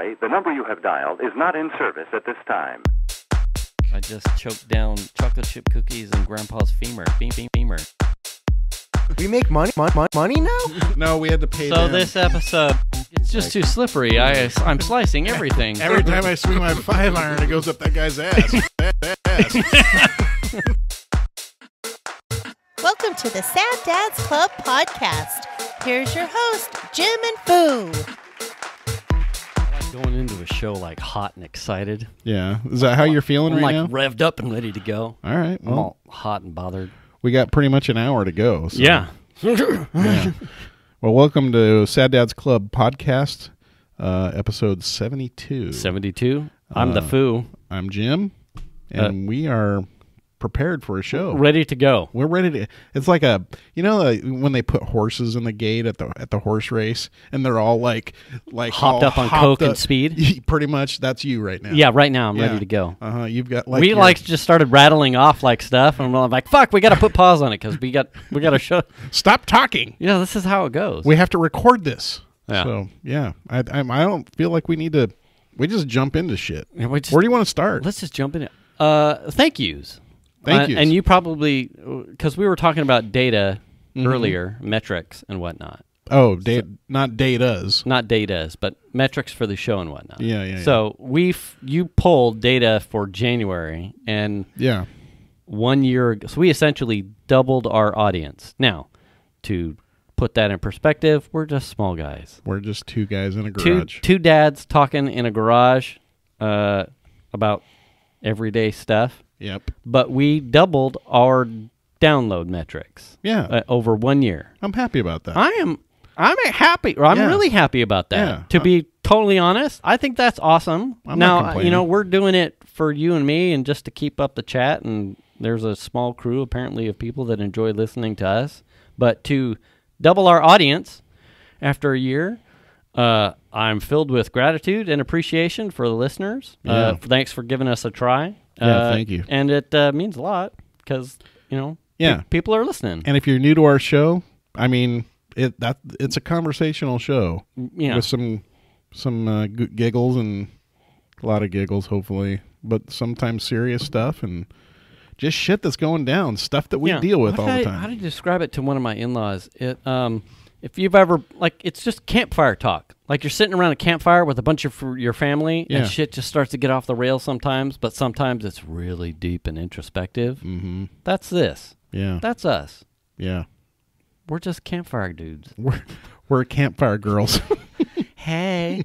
sorry, the number you have dialed is not in service at this time. I just choked down chocolate chip cookies and Grandpa's femur. Beam, beam, femur. We make money, mon- mon- money now. No, we had to pay So them. this episode, it's just too slippery. I, I'm slicing everything. Every time I swing my five iron, it goes up that guy's ass. ass. Welcome to the Sad Dads Club podcast. Here's your host, Jim and Foo. I like going into a show like hot and excited. Yeah, is that how you're feeling I'm right like now? revved up and ready to go. All right. I'm Well, all hot and bothered. we got pretty much an hour to go. so- Yeah. yeah. Well, welcome to Sad Dad's Club podcast, uh, episode seventy-two. 72. I'm the Uh, foo. I'm Jim, and we are prepared for a show. Ready to go. We're ready to. It's like a you know like when they put horses in the gate at the at the horse race, and they're all like like Hopped up on hopped coke and speed? Pretty much, that's you right now. Yeah, right now I'm Yeah. ready to go. Uh huh. You've got like we your- like just started rattling off like stuff, and we're like, "Fuck, we got to put pause on it because we got we got to show." stop talking. Yeah, this is how it goes. We have to record this. Yeah. So yeah, I I'm, I don't feel like we need to. We just jump into shit. Just- Where do you want to start? Let's just jump in. Uh, thank yous. Thank Uh, yous. And you probably because we were talking about data Mm-hmm. earlier, metrics and whatnot. oh, da- not datas. Not datas, but metrics for the show and whatnot. Yeah, yeah, yeah. So we f- you pulled data for January and Yeah. one year. So we essentially doubled our audience. Now, to put that in perspective, we're just small guys. We're just two guys in a Two garage. two dads talking in a garage uh, about everyday stuff. Yep. But we doubled our download metrics Yeah. uh, over one year. I'm happy about that. I am I'm happy. I'm Yeah. really happy about that. Yeah. To be totally honest, I think that's awesome. I'm now, uh, you know, we're doing it for you and me and just to keep up the chat and there's a small crew apparently of people that enjoy listening to us, but to double our audience after a year, uh, I'm filled with gratitude and appreciation for the listeners. Yeah. Uh, thanks for giving us a try. Yeah, Uh, thank you. And it uh, means a lot because, you know, pe- Yeah. people are listening. and if you're new to our show, I mean, it that it's a conversational show you know, with some some uh, g- giggles and a lot of giggles, hopefully, but sometimes serious stuff and just shit that's going down, stuff that we Yeah. deal with How all the I- time. How do you describe it to one of my in-laws? It, um, if you've ever like, it's just campfire talk. Like you're sitting around a campfire with a bunch of your family, Yeah. and shit just starts to get off the rails sometimes. But sometimes it's really deep and introspective. mm-hmm. That's this. Yeah, That's us. yeah. We're just campfire dudes. We're we're campfire girls. Hey,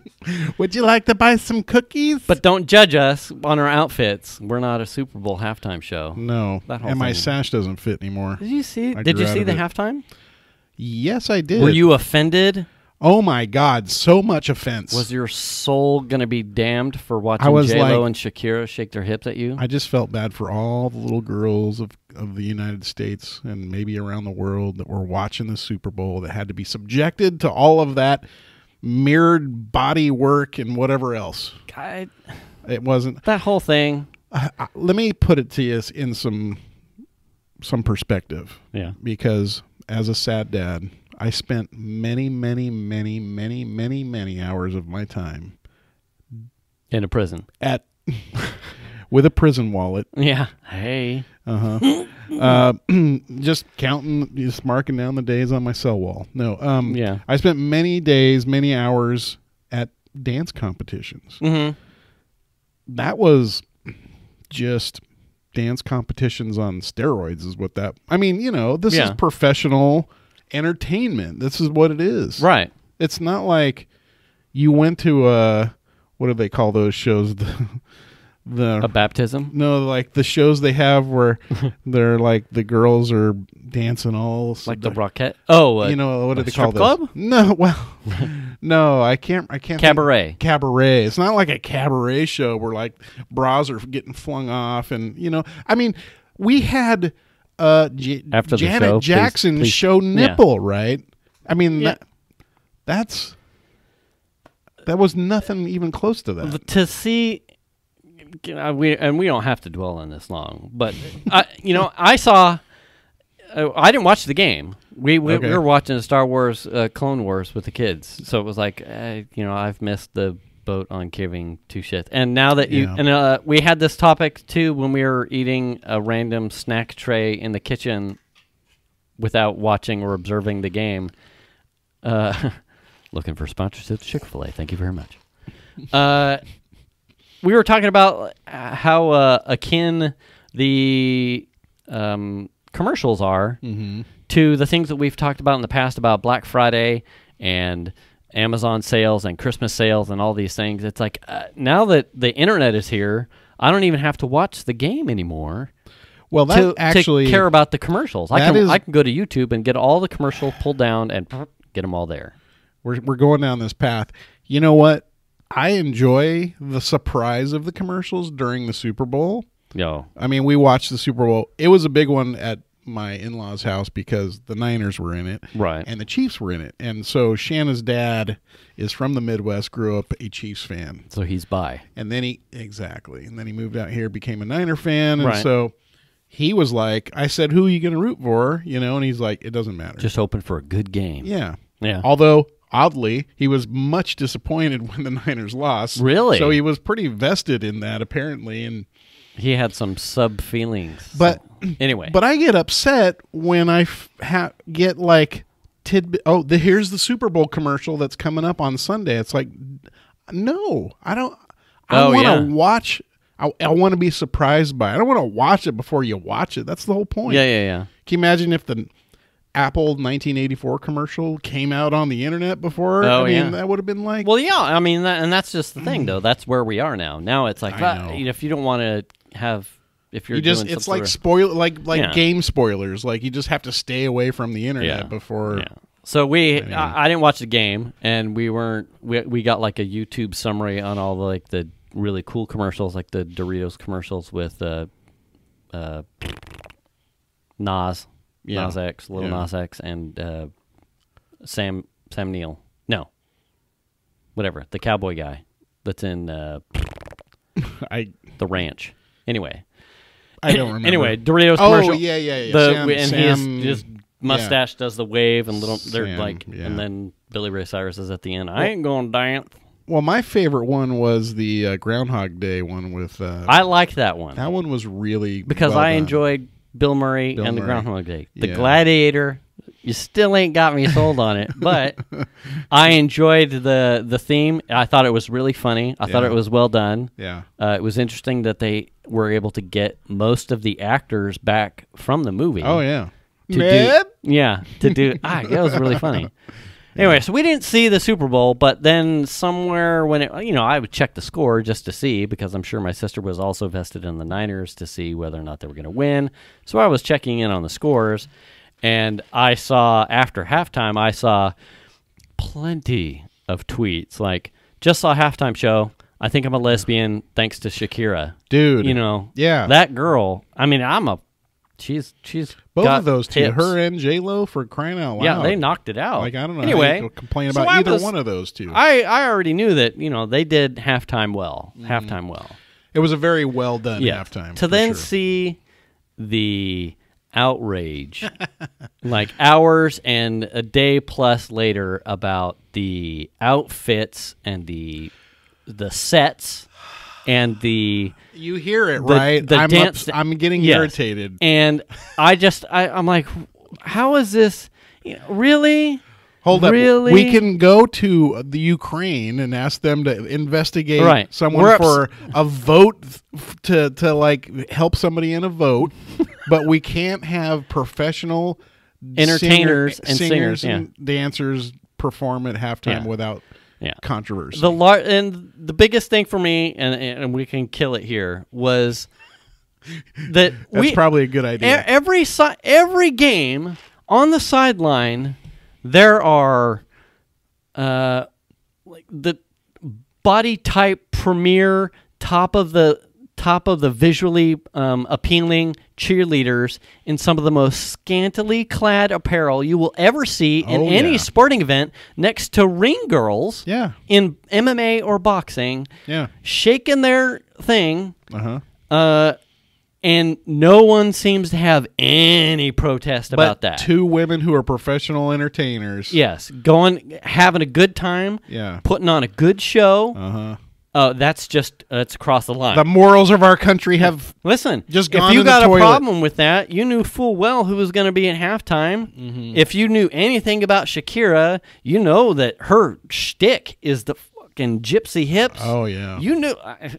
Would you like to buy some cookies? but don't judge us on our outfits. We're not a Super Bowl halftime show. no, That whole and my thing. sash doesn't fit anymore. Did you see? I did you see the it. halftime? Yes, I did. Were you offended? Oh my God! So much offense. Was your soul gonna be damned for watching I was J Lo like- and Shakira shake their hips at you? I just felt bad for all the little girls of, of the United States and maybe around the world that were watching the Super Bowl that had to be subjected to all of that mirrored body work and whatever else. I, It wasn't. that whole thing. I, I- let me put it to you in some some perspective Yeah. because as a sad dad, I spent many, many, many, many, many, many hours of my time In a prison. at with a prison wallet Yeah. Hey. Uh-huh. uh Just counting, just marking down the days on my cell wall. No, um, Yeah. I spent many days, many hours at dance competitions. Mm-hmm. That was just dance competitions on steroids, is what that. I mean, you know, this Yeah. is professional entertainment. This is what it is. Right. It's not like you went to a what do they call those shows? The the A baptism. no, like the shows they have where they're like the girls are dancing all Like the Rocket. Oh, uh, you know what do they call those? club? No, well, no, I can't. I can't. think- Cabaret. cabaret. It's not like a cabaret show where like bras are getting flung off, and you know, I mean, we had uh J- After the Janet show, Jackson please- show yeah. nipple, right? I mean, Yeah. that, that's that was nothing even close to that. to see uh, we and we don't have to dwell on this long but I, you know i saw uh, i didn't watch the game we we, Okay. we were watching the star wars uh, clone wars with the kids so it was like uh, you know i've missed the boat on giving two shits. And now that you Yeah. and uh, we had this topic too when we were eating a random snack tray in the kitchen without watching or observing the game. Uh, looking for sponsorship, Chick Fil A. Thank you very much. Uh, we were talking about how uh, akin the um, commercials are to the things that we've talked about in the past about Black Friday and Amazon sales and Christmas sales and all these things. It's like uh, now that the internet is here, I don't even have to watch the game anymore Well, that to, actually to care about the commercials. I can is- I can go to YouTube and get all the commercials pulled down and get them all there. we're we're going down this path. You know what? I enjoy the surprise of the commercials during the Super Bowl. Yo, I mean, we watched the Super Bowl. It was a big one at my in-laws' house because the Niners were in it, Right. and the Chiefs were in it. And so Shanna's dad is from the Midwest, grew up a Chiefs fan, so he's by. and then he exactly, and then he moved out here, became a Niner fan, and Right. so he was like, "I said, who are you going to root for?" You know, and he's like, "It doesn't matter." Just hoping for a good game. yeah, Yeah. Although oddly, he was much disappointed when the Niners lost. Really? So he was pretty vested in that apparently, and He had some sub feelings. But- anyway, But I get upset when I f- ha- get like tidbit. Oh, the, here's the Super Bowl commercial that's coming up on Sunday. It's like, no, I don't. I Oh, want to yeah. watch. I, I want to be surprised by. it. I don't want to watch it before you watch it. That's the whole point. yeah, yeah, yeah. Can you imagine if the Apple 1984 commercial came out on the internet before? Oh, I mean, yeah. that would have been like. Well, yeah, I mean, that, and that's just the thing, mm. though. That's where we are now. Now it's like, I know. you know, if you don't want to have, if you're you just it's like spoil like like Yeah. game spoilers. Like you just have to stay away from the internet Yeah. before. Yeah. So we, Anyway. I, I didn't watch the game, and we weren't. We, we got like a YouTube summary on all the like the really cool commercials, like the Doritos commercials with uh, uh, Nas, Yeah. Nas X, Little. Nas X, and uh, Sam Sam Neill. No, whatever the cowboy guy that's in uh, I the ranch. Anyway, I don't remember. anyway, Doritos Oh, commercial. yeah, yeah, yeah. The, Sam- and Sam- his, his mustache does the wave and little. They're Sam, like, yeah. and then Billy Ray Cyrus is at the end. I ain't gonna dance. well, my favorite one was the uh, Groundhog Day one with. Uh, I like that one that one was really because well I done. enjoyed Bill Murray Bill and the Murray. Groundhog Day. The Yeah. Gladiator, you still ain't got me sold on it, but I enjoyed the the theme. I thought it was really funny. I thought it was well done. Yeah. Uh, it was interesting that they were able to get most of the actors back from the movie. Oh yeah. to Ned? do yeah to do ah that was really funny anyway so we didn't see the super bowl but then somewhere when it you know i would check the score just to see because i'm sure my sister was also vested in the niners to see whether or not they were going to win so i was checking in on the scores and i saw after halftime i saw plenty of tweets like just saw halftime show i think i'm a lesbian thanks to shakira dude. you know Yeah. that girl i mean i'm a she's she's both of those two, her and J Lo, for crying out loud. Yeah, they knocked it out. Like I don't know. Anyway, how complain about I either was- one of those two. I I already knew that you know they did halftime well, Mm-hmm. halftime well. it was a very well done Yeah. halftime. To then sure. see the outrage, like hours and a day plus later, about the outfits and the the sets and the you hear it the- right. the I'm dance- I'm getting Yes. irritated. and I just I, I'm like, how is this? You know, really? Hold up. We can go to the Ukraine and ask them to investigate Right. someone We're ups- for a vote to to like help somebody in a vote, but we can't have professional Entertainers singer- and singers, and dancers perform at halftime Yeah. without Yeah. controversy. The lar- and the biggest thing for me, and and we can kill it here, was that That's we probably a good idea. every every game on the sideline there are uh like the body type premier top of the top of the visually um, appealing cheerleaders in some of the most scantily clad apparel you will ever see in Oh, any yeah. sporting event next to ring girls yeah, in MMA or boxing yeah, shaking their thing uh huh. uh, and no one seems to have any protest about that. two women who are professional entertainers. yes, going having a good time, Yeah. putting on a good show. Uh huh. Uh, that's just that's across the line. The morals of our country have Listen, Just if you to the got a toilet. problem with that, you knew full well who was going to be at halftime. Mm-hmm. If you knew anything about Shakira, you know that her shtick is the fucking gypsy hips. Oh yeah. You knew. I,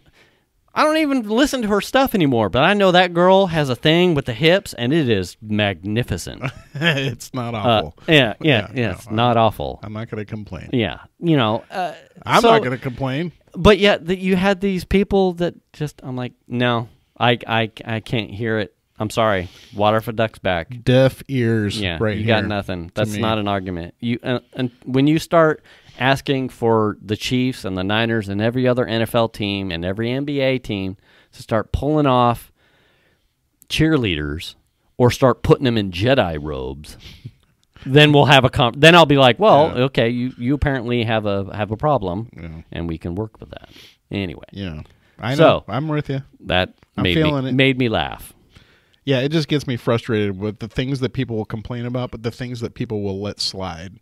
I don't even listen to her stuff anymore, but I know that girl has a thing with the hips, and it is magnificent. it's not Uh, awful. yeah, yeah, Yeah, yeah. no, it's I'm- not awful. I'm not going to complain. yeah, you know. Uh, I'm so- not going to complain. but yet that you had these people that just I'm like, no, I I I can't hear it. I'm sorry. Water for ducks back. Deaf ears. Yeah, right you here. got nothing. That's me. not an argument. You uh, and when you start asking for the Chiefs and the Niners and every other NFL team and every NBA team to start pulling off cheerleaders or start putting them in Jedi robes, then we'll have a com- then I'll be like, well, Yeah. okay, you you apparently have a have a problem, Yeah. and we can work with that. Anyway, Yeah. I know. So- I'm with you. that I'm made feeling me it. made me laugh. Yeah, it just gets me frustrated with the things that people will complain about, but the things that people will let slide.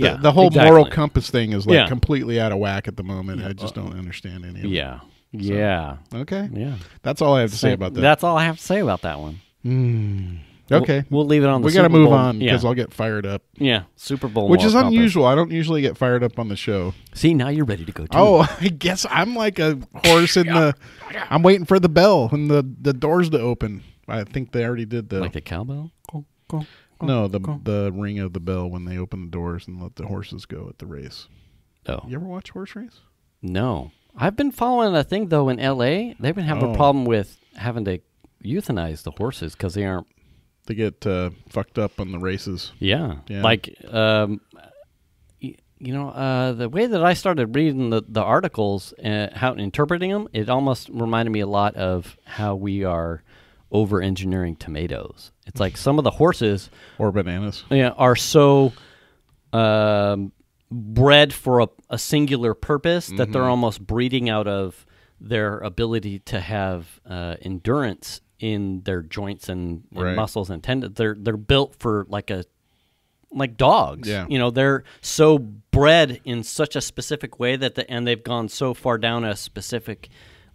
The- Yeah, the, whole exactly. moral compass thing is like Yeah. completely out of whack at the moment. I just don't understand any of it. Yeah, yeah, Okay. yeah. That's all I have to say about that. That's all I have to say about that one. Hmm. okay. We'll, we'll leave it on. The we got to move Bowl. on yeah. because I'll get fired up, yeah, Super Bowl, which is moral compass. unusual. I don't usually get fired up on the show. See, now you're ready to go. Too. Oh, I guess I'm like a horse in the. I'm waiting for the bell and the the doors to open. I think they already did the like a cowbell. Go, go, no the go. the ring of the bell when they open the doors and let the horses go at the race. Oh You ever watch horse race? no, I've been following a thing though in L.A. They've been having Oh. a problem with having to euthanize the horses because they aren't. They get uh, fucked up on the races. Yeah, Yeah. like um, you know, uh, the way that I started reading the the articles, uh, how interpreting them, it almost reminded me a lot of how we are over engineering tomatoes. It's like some of the horses Or bananas. yeah, are so um, bred for a, a singular purpose that Mm-hmm. they're almost breeding out of their ability to have uh, endurance in their joints and, and Right. muscles and tendons. They're they're built for like a like dogs. Yeah. You know, they're so bred in such a specific way that the and they've gone so far down a specific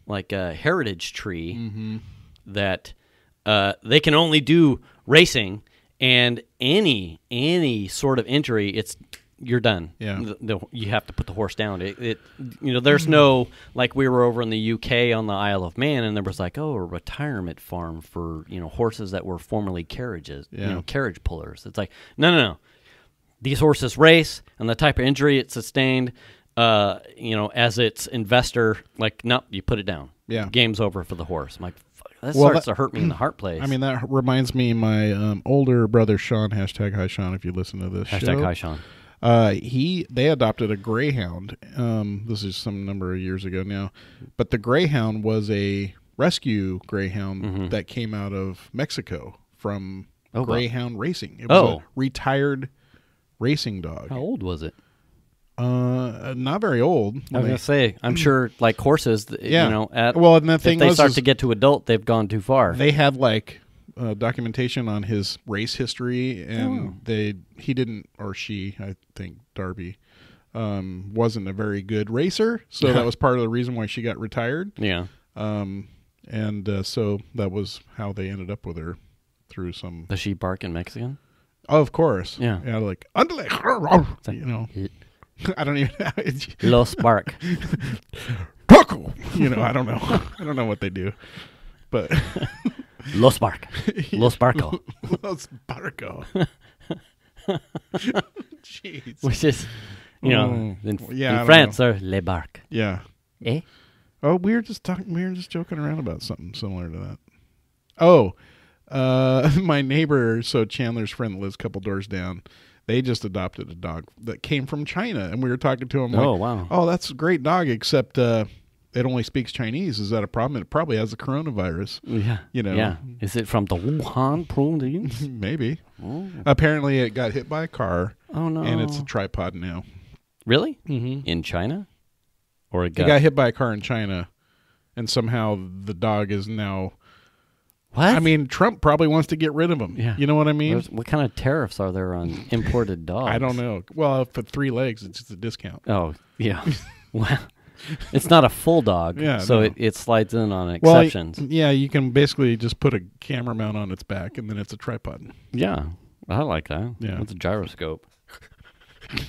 like a heritage tree Mm-hmm. that uh, they can only do racing and any any sort of injury it's you're done. Yeah. The- the- you have to put the horse down. It, it you know there's no like we were over in the UK on the Isle of Man and there was like oh a retirement farm for you know horses that were formerly carriages you know carriage pullers. It's like no no no. These horses race and the type of injury it sustained uh you know as its investor like nope you put it down. Yeah. game's over for the horse. I'm like that Well, starts that- to hurt me in the heart place I mean, that reminds me, my um, older brother Sean. Hashtag Hi Sean. If you listen to this hashtag show, hi sean Uh, he they adopted a greyhound. Um, this is some number of years ago now, but the greyhound was a rescue greyhound that came out of Mexico from Mm-hmm. Oh, wow. greyhound racing. It was Oh. a retired racing dog. how old was it Uh, not very old. i was when gonna they- say i'm sure like horses Yeah. you know at, well, and the thing if they was, start to get to adult they've gone too far they had like uh, documentation on his race history, and Oh. they he didn't or she, I think Darby, um, wasn't a very good racer, so that was part of the reason why she got retired. yeah Um, and uh, so that was how they ended up with her through some. does she bark in mexican Oh, of course, Yeah. yeah, like "Andale," you know. I don't even. Know. Los bark Taco! You know, I don't know. I don't know what they do, but los bark los barco Los Barco. Jeez. which is you know Mm. in, Yeah, in france they're le bark Yeah. eh Oh, we were just talking. We were just joking around about something similar to that. Oh, uh, my neighbor, so Chandler's friend that lives a couple doors down, they just adopted a dog that came from China, and we were talking to him. Like, Oh, wow. Oh, that's a great dog, except uh, it only speaks Chinese. Is that a problem? It probably has the coronavirus. yeah You know. yeah is it from the wuhan province Maybe. Apparently, it got hit by a car, oh no and it's a tripod now. Really? Mm-hmm. In China? Or it It got, got hit by a car in China, and somehow the dog is now What? I mean, Trump probably wants to get rid of them. Yeah. You know what I mean? There's- what kind of tariffs are there on imported dogs? I don't know. Well, for three legs, it's just a discount. Oh, yeah. well, it's not a full dog, Yeah, so no. it, it slides in on Well, exceptions. yeah, you can basically just put a camera mount on its back, and then it's a tripod. yeah, I like that. Yeah. with a gyroscope.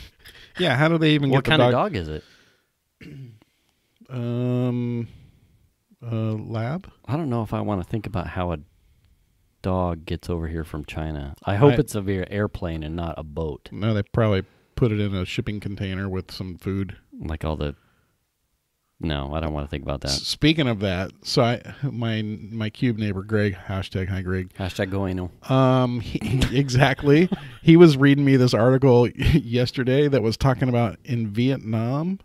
Yeah. How do they even What get kind the of dog is it? Um, uh, lab. I don't know if I want to think about how a dog gets over here from China. I hope I- it's a via airplane and not a boat, No, they probably put it in a shipping container with some food. like all the. No, I don't want to think about that. S- Speaking of that, so I my my cube neighbor Greg hashtag hi Greg. Hashtag going. Um, he, exactly. he was reading me this article yesterday that was talking about in Vietnam.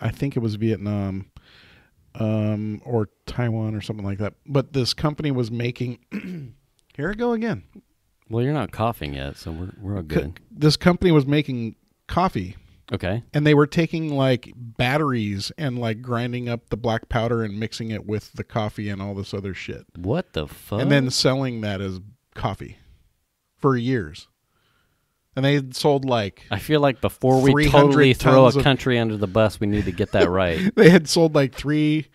I think it was Vietnam, um, or Taiwan or something like that. But this company was making. here I go again. Well, you're not coughing yet, so we're we're all C- good. this company was making coffee Okay. and they were taking like batteries and like grinding up the black powder and mixing it with the coffee and all this other shit What the fuck? and then selling that as coffee for years and they had sold like I feel like before we totally throw a of- country under the bus, we need to get that right. they had sold like three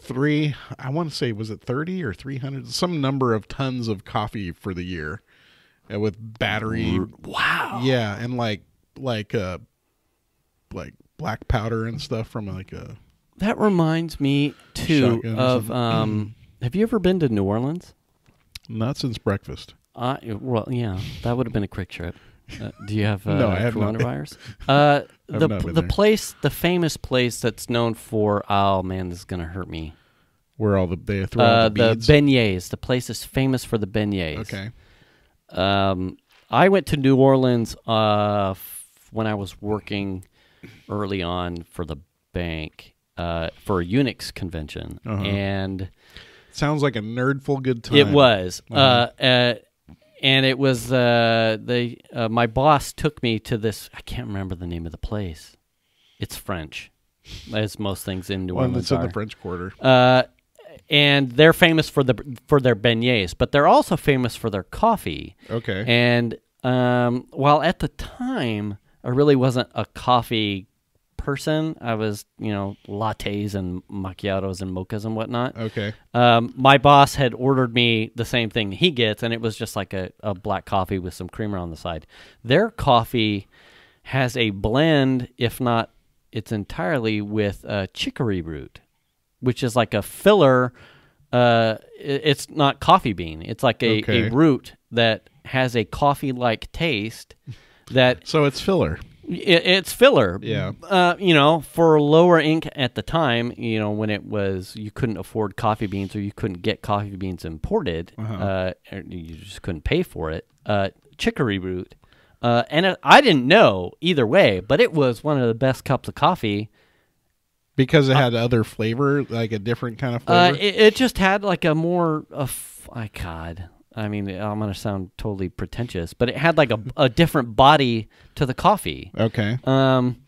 three i want to say was it 30 or 300 some number of tons of coffee for the year uh, with battery wow. yeah and like like uh like black powder and stuff from like a That reminds me too of um. have you ever been to New Orleans? not since breakfast I well, yeah, that would have been a quick trip. Uh, do you have uh, No, I have coronavirus? uh, the the there. place, the famous place that's known for. Oh man, this is gonna hurt me. where all the they throw Uh, the the beignets. The place is famous for the beignets. okay. Um, I went to New Orleans uh, f- when I was working early on for the bank uh, for a Unix convention, Uh-huh. and Sounds like a nerdful good time. it was. Uh-huh. Uh, uh, and it was uh, they. Uh, my boss took me to this. I can't remember the name of the place. It's French, as most things in New one Orleans that's in are. the French Quarter. Uh, and they're famous for the for their beignets, but they're also famous for their coffee. Okay. And um, while at the time I really wasn't a coffee person, I was you know lattes and macchiatos and mochas and whatnot. okay. Um, my boss had ordered me the same thing he gets, and it was just like a, a black coffee with some creamer on the side. Their coffee has a blend, if not it's entirely with uh, chicory root, which is like a filler. Uh, it's not coffee bean. It's like a, Okay. a root that has a coffee-like taste. That So it's filler. It, it's filler. Yeah. Uh, you know, for lower ink at the time, you know, when it was you couldn't afford coffee beans or you couldn't get coffee beans imported, uh Uh-huh. or you just couldn't pay for it. Uh, chicory root. Uh, and it, I didn't know either way, but it was one of the best cups of coffee. Because it had other flavor, like a different kind of Uh, flavor. it, it just had like a more, a f- I God, I mean, I'm gonna sound totally pretentious, but it had like a, a different body to the coffee. okay. Um,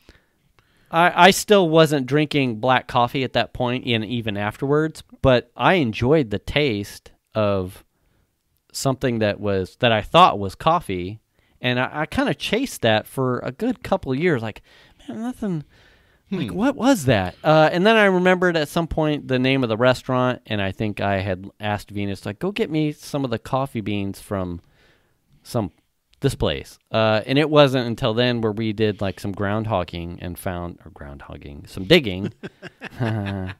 I I still wasn't drinking black coffee at that point, and even afterwards. But I enjoyed the taste of something that was that I thought was coffee, and I, I kind of chased that for a good couple of years. Like, man, nothing. Like, what was that? Uh, and then I remembered at some point the name of the restaurant, and I think I had asked Venus, like, go get me some of the coffee beans from some this place. Uh, and it wasn't until then where we did like some groundhogging and found or groundhogging, some digging, uh,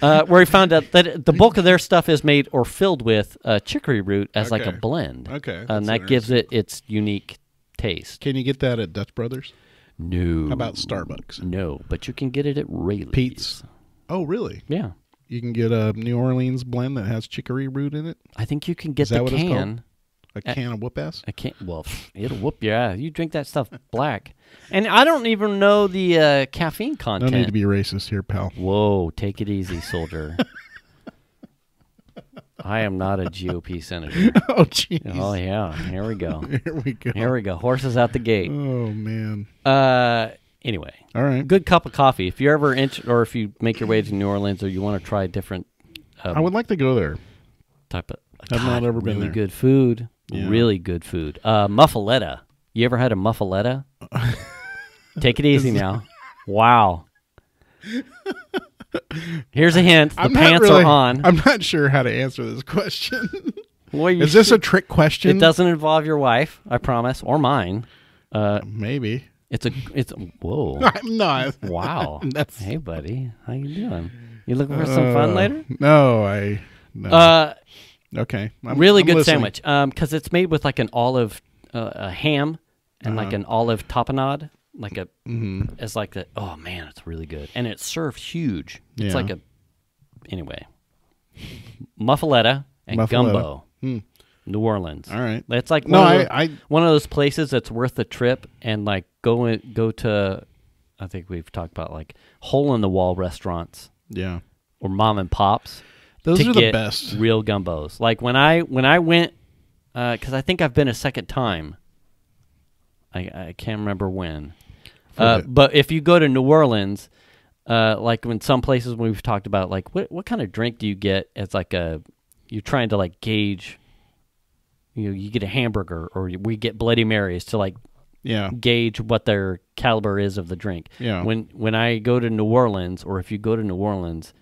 where we found out that the bulk of their stuff is made or filled with uh, chicory root as like a blend. Okay, and that gives it its unique taste. Can you get that at Dutch Brothers? No, How about Starbucks? no? But you can get it at Raley's. Pete's. Oh, really? Yeah, You can get a New Orleans blend that has chicory root in it. I think you can get Is that the what it's called? can. A can of whoop ass. I can't. Well, it'll whoop your ass. You drink that stuff black, and I don't even know the uh, caffeine No content. need to be racist here, pal. Whoa, take it easy, soldier. I am not a GOP senator. oh, jeez. Oh yeah, here we go. Here we go. Here we go. Horses out the gate. Oh man. Uh, anyway, All right. good cup of coffee. If you're ever int- or if you make your way to New Orleans or you want to try different, um, I would like to go there. type of. I've not ever been really there. good food. Yeah. Really good food. Uh, muffaletta. You ever had a muffaletta? Take it easy now. Wow. Here's a hint. The I'm pants really- are on. I'm not sure how to answer this question. Well, Is this a trick question? It doesn't involve your wife, I promise, or mine. Uh, Maybe. it's a. It's whoa. I'm not. Wow. That's hey, buddy, how you doing? You looking for some fun Uh, later? No, I. No. Uh, okay. I'm- really I'm good listening. sandwich. Um, because it's made with like an olive, uh, a ham, and like Uh-huh. an olive tapenade, like a. Mhm. It's like the. Oh man, it's really good, and it's served huge. It's Yeah. like a. Anyway, muffaletta and Muffaletta. gumbo, Hmm. New Orleans. All right. It's like No, one, of I, those, I. one of those places that's worth the trip, and like go in, go to. I think we've talked about like hole in the wall restaurants Yeah. or mom and pops. Those are the best. real gumbos. Like when I when I went, because I think I've been a second time. I I can't remember when, uh, but if you go to New Orleans, uh, like when some places we've talked about, like what what kind of drink do you get as like a you're trying to like gauge. You know, you get a hamburger, or we get Bloody Marys to like Yeah. gauge what their caliber is of the drink. Yeah. When when I go to New Orleans, or if you go to New Orleans,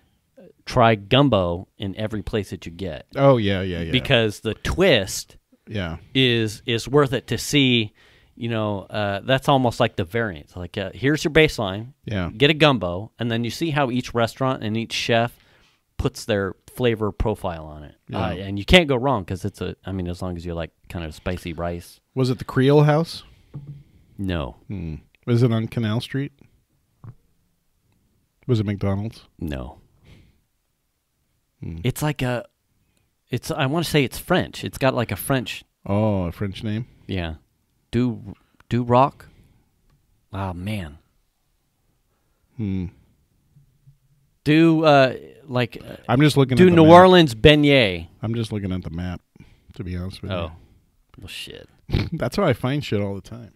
try gumbo in every place that you get Oh yeah, yeah, yeah. because the twist yeah. is is worth it to see. You know, uh, that's almost like the variance. Like, uh, here's your baseline. Yeah. Get a gumbo, and then you see how each restaurant and each chef puts their flavor profile on it. Yeah. Uh, and you can't go wrong because it's a. I mean, as long as you like kind of spicy rice. Was it the Creole House? No, Hmm. Was it on Canal Street? Was it McDonald's? no. Hmm. It's like a. It's. I want to say it's French. It's got like a French. Oh, a French name. Yeah. Do do rock. Oh man. Hmm. Do uh like uh, I'm just looking. do New map. Orleans beignet. I'm just looking at the map. To be honest with you. Oh. Well shit. that's how I find shit all the time.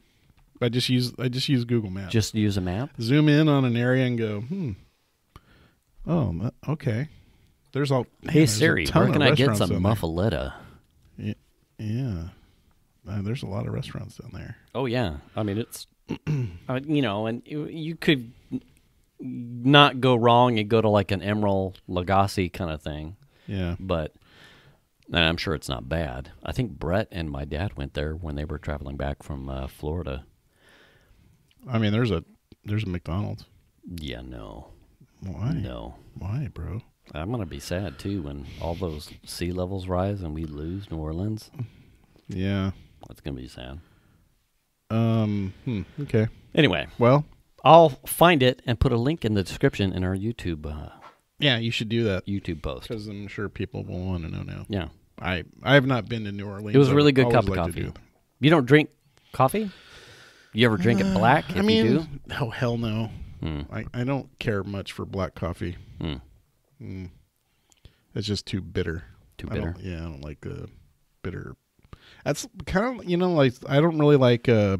I just use I just use Google Maps. Just use a map. zoom in on an area and go, hmm. Oh, okay. There's all. man, Hey there's a Siri, where can I get some muffaletta? Yeah, uh, there's a lot of restaurants down there. Oh yeah. I mean it's uh, you know, and you, you could not go wrong and go to like an Emeril Lagasse kind of thing, Yeah, but and I'm sure it's not bad. I think Brett and my dad went there when they were traveling back from uh, Florida. I mean, there's a there's a McDonald's. Yeah, no. Why? No. Why, bro? I'm gonna be sad too when all those sea levels rise and we lose New Orleans. Yeah. That's gonna be sad. Um. Hmm, okay. Anyway, Well, I'll find it and put a link in the description in our YouTube uh, yeah, you should do that YouTube post. because I'm sure people will want to know now. Yeah, I I have not been to New Orleans. it was a really good always cup of to coffee. do- You don't drink coffee? You ever drink it black? If I mean, you oh hell no. Hmm. I, I don't care much for black coffee. Hmm. Mm. It's just too bitter. Too I don't- bitter? yeah, I don't like the bitter. That's kind of you know like I don't really like uh,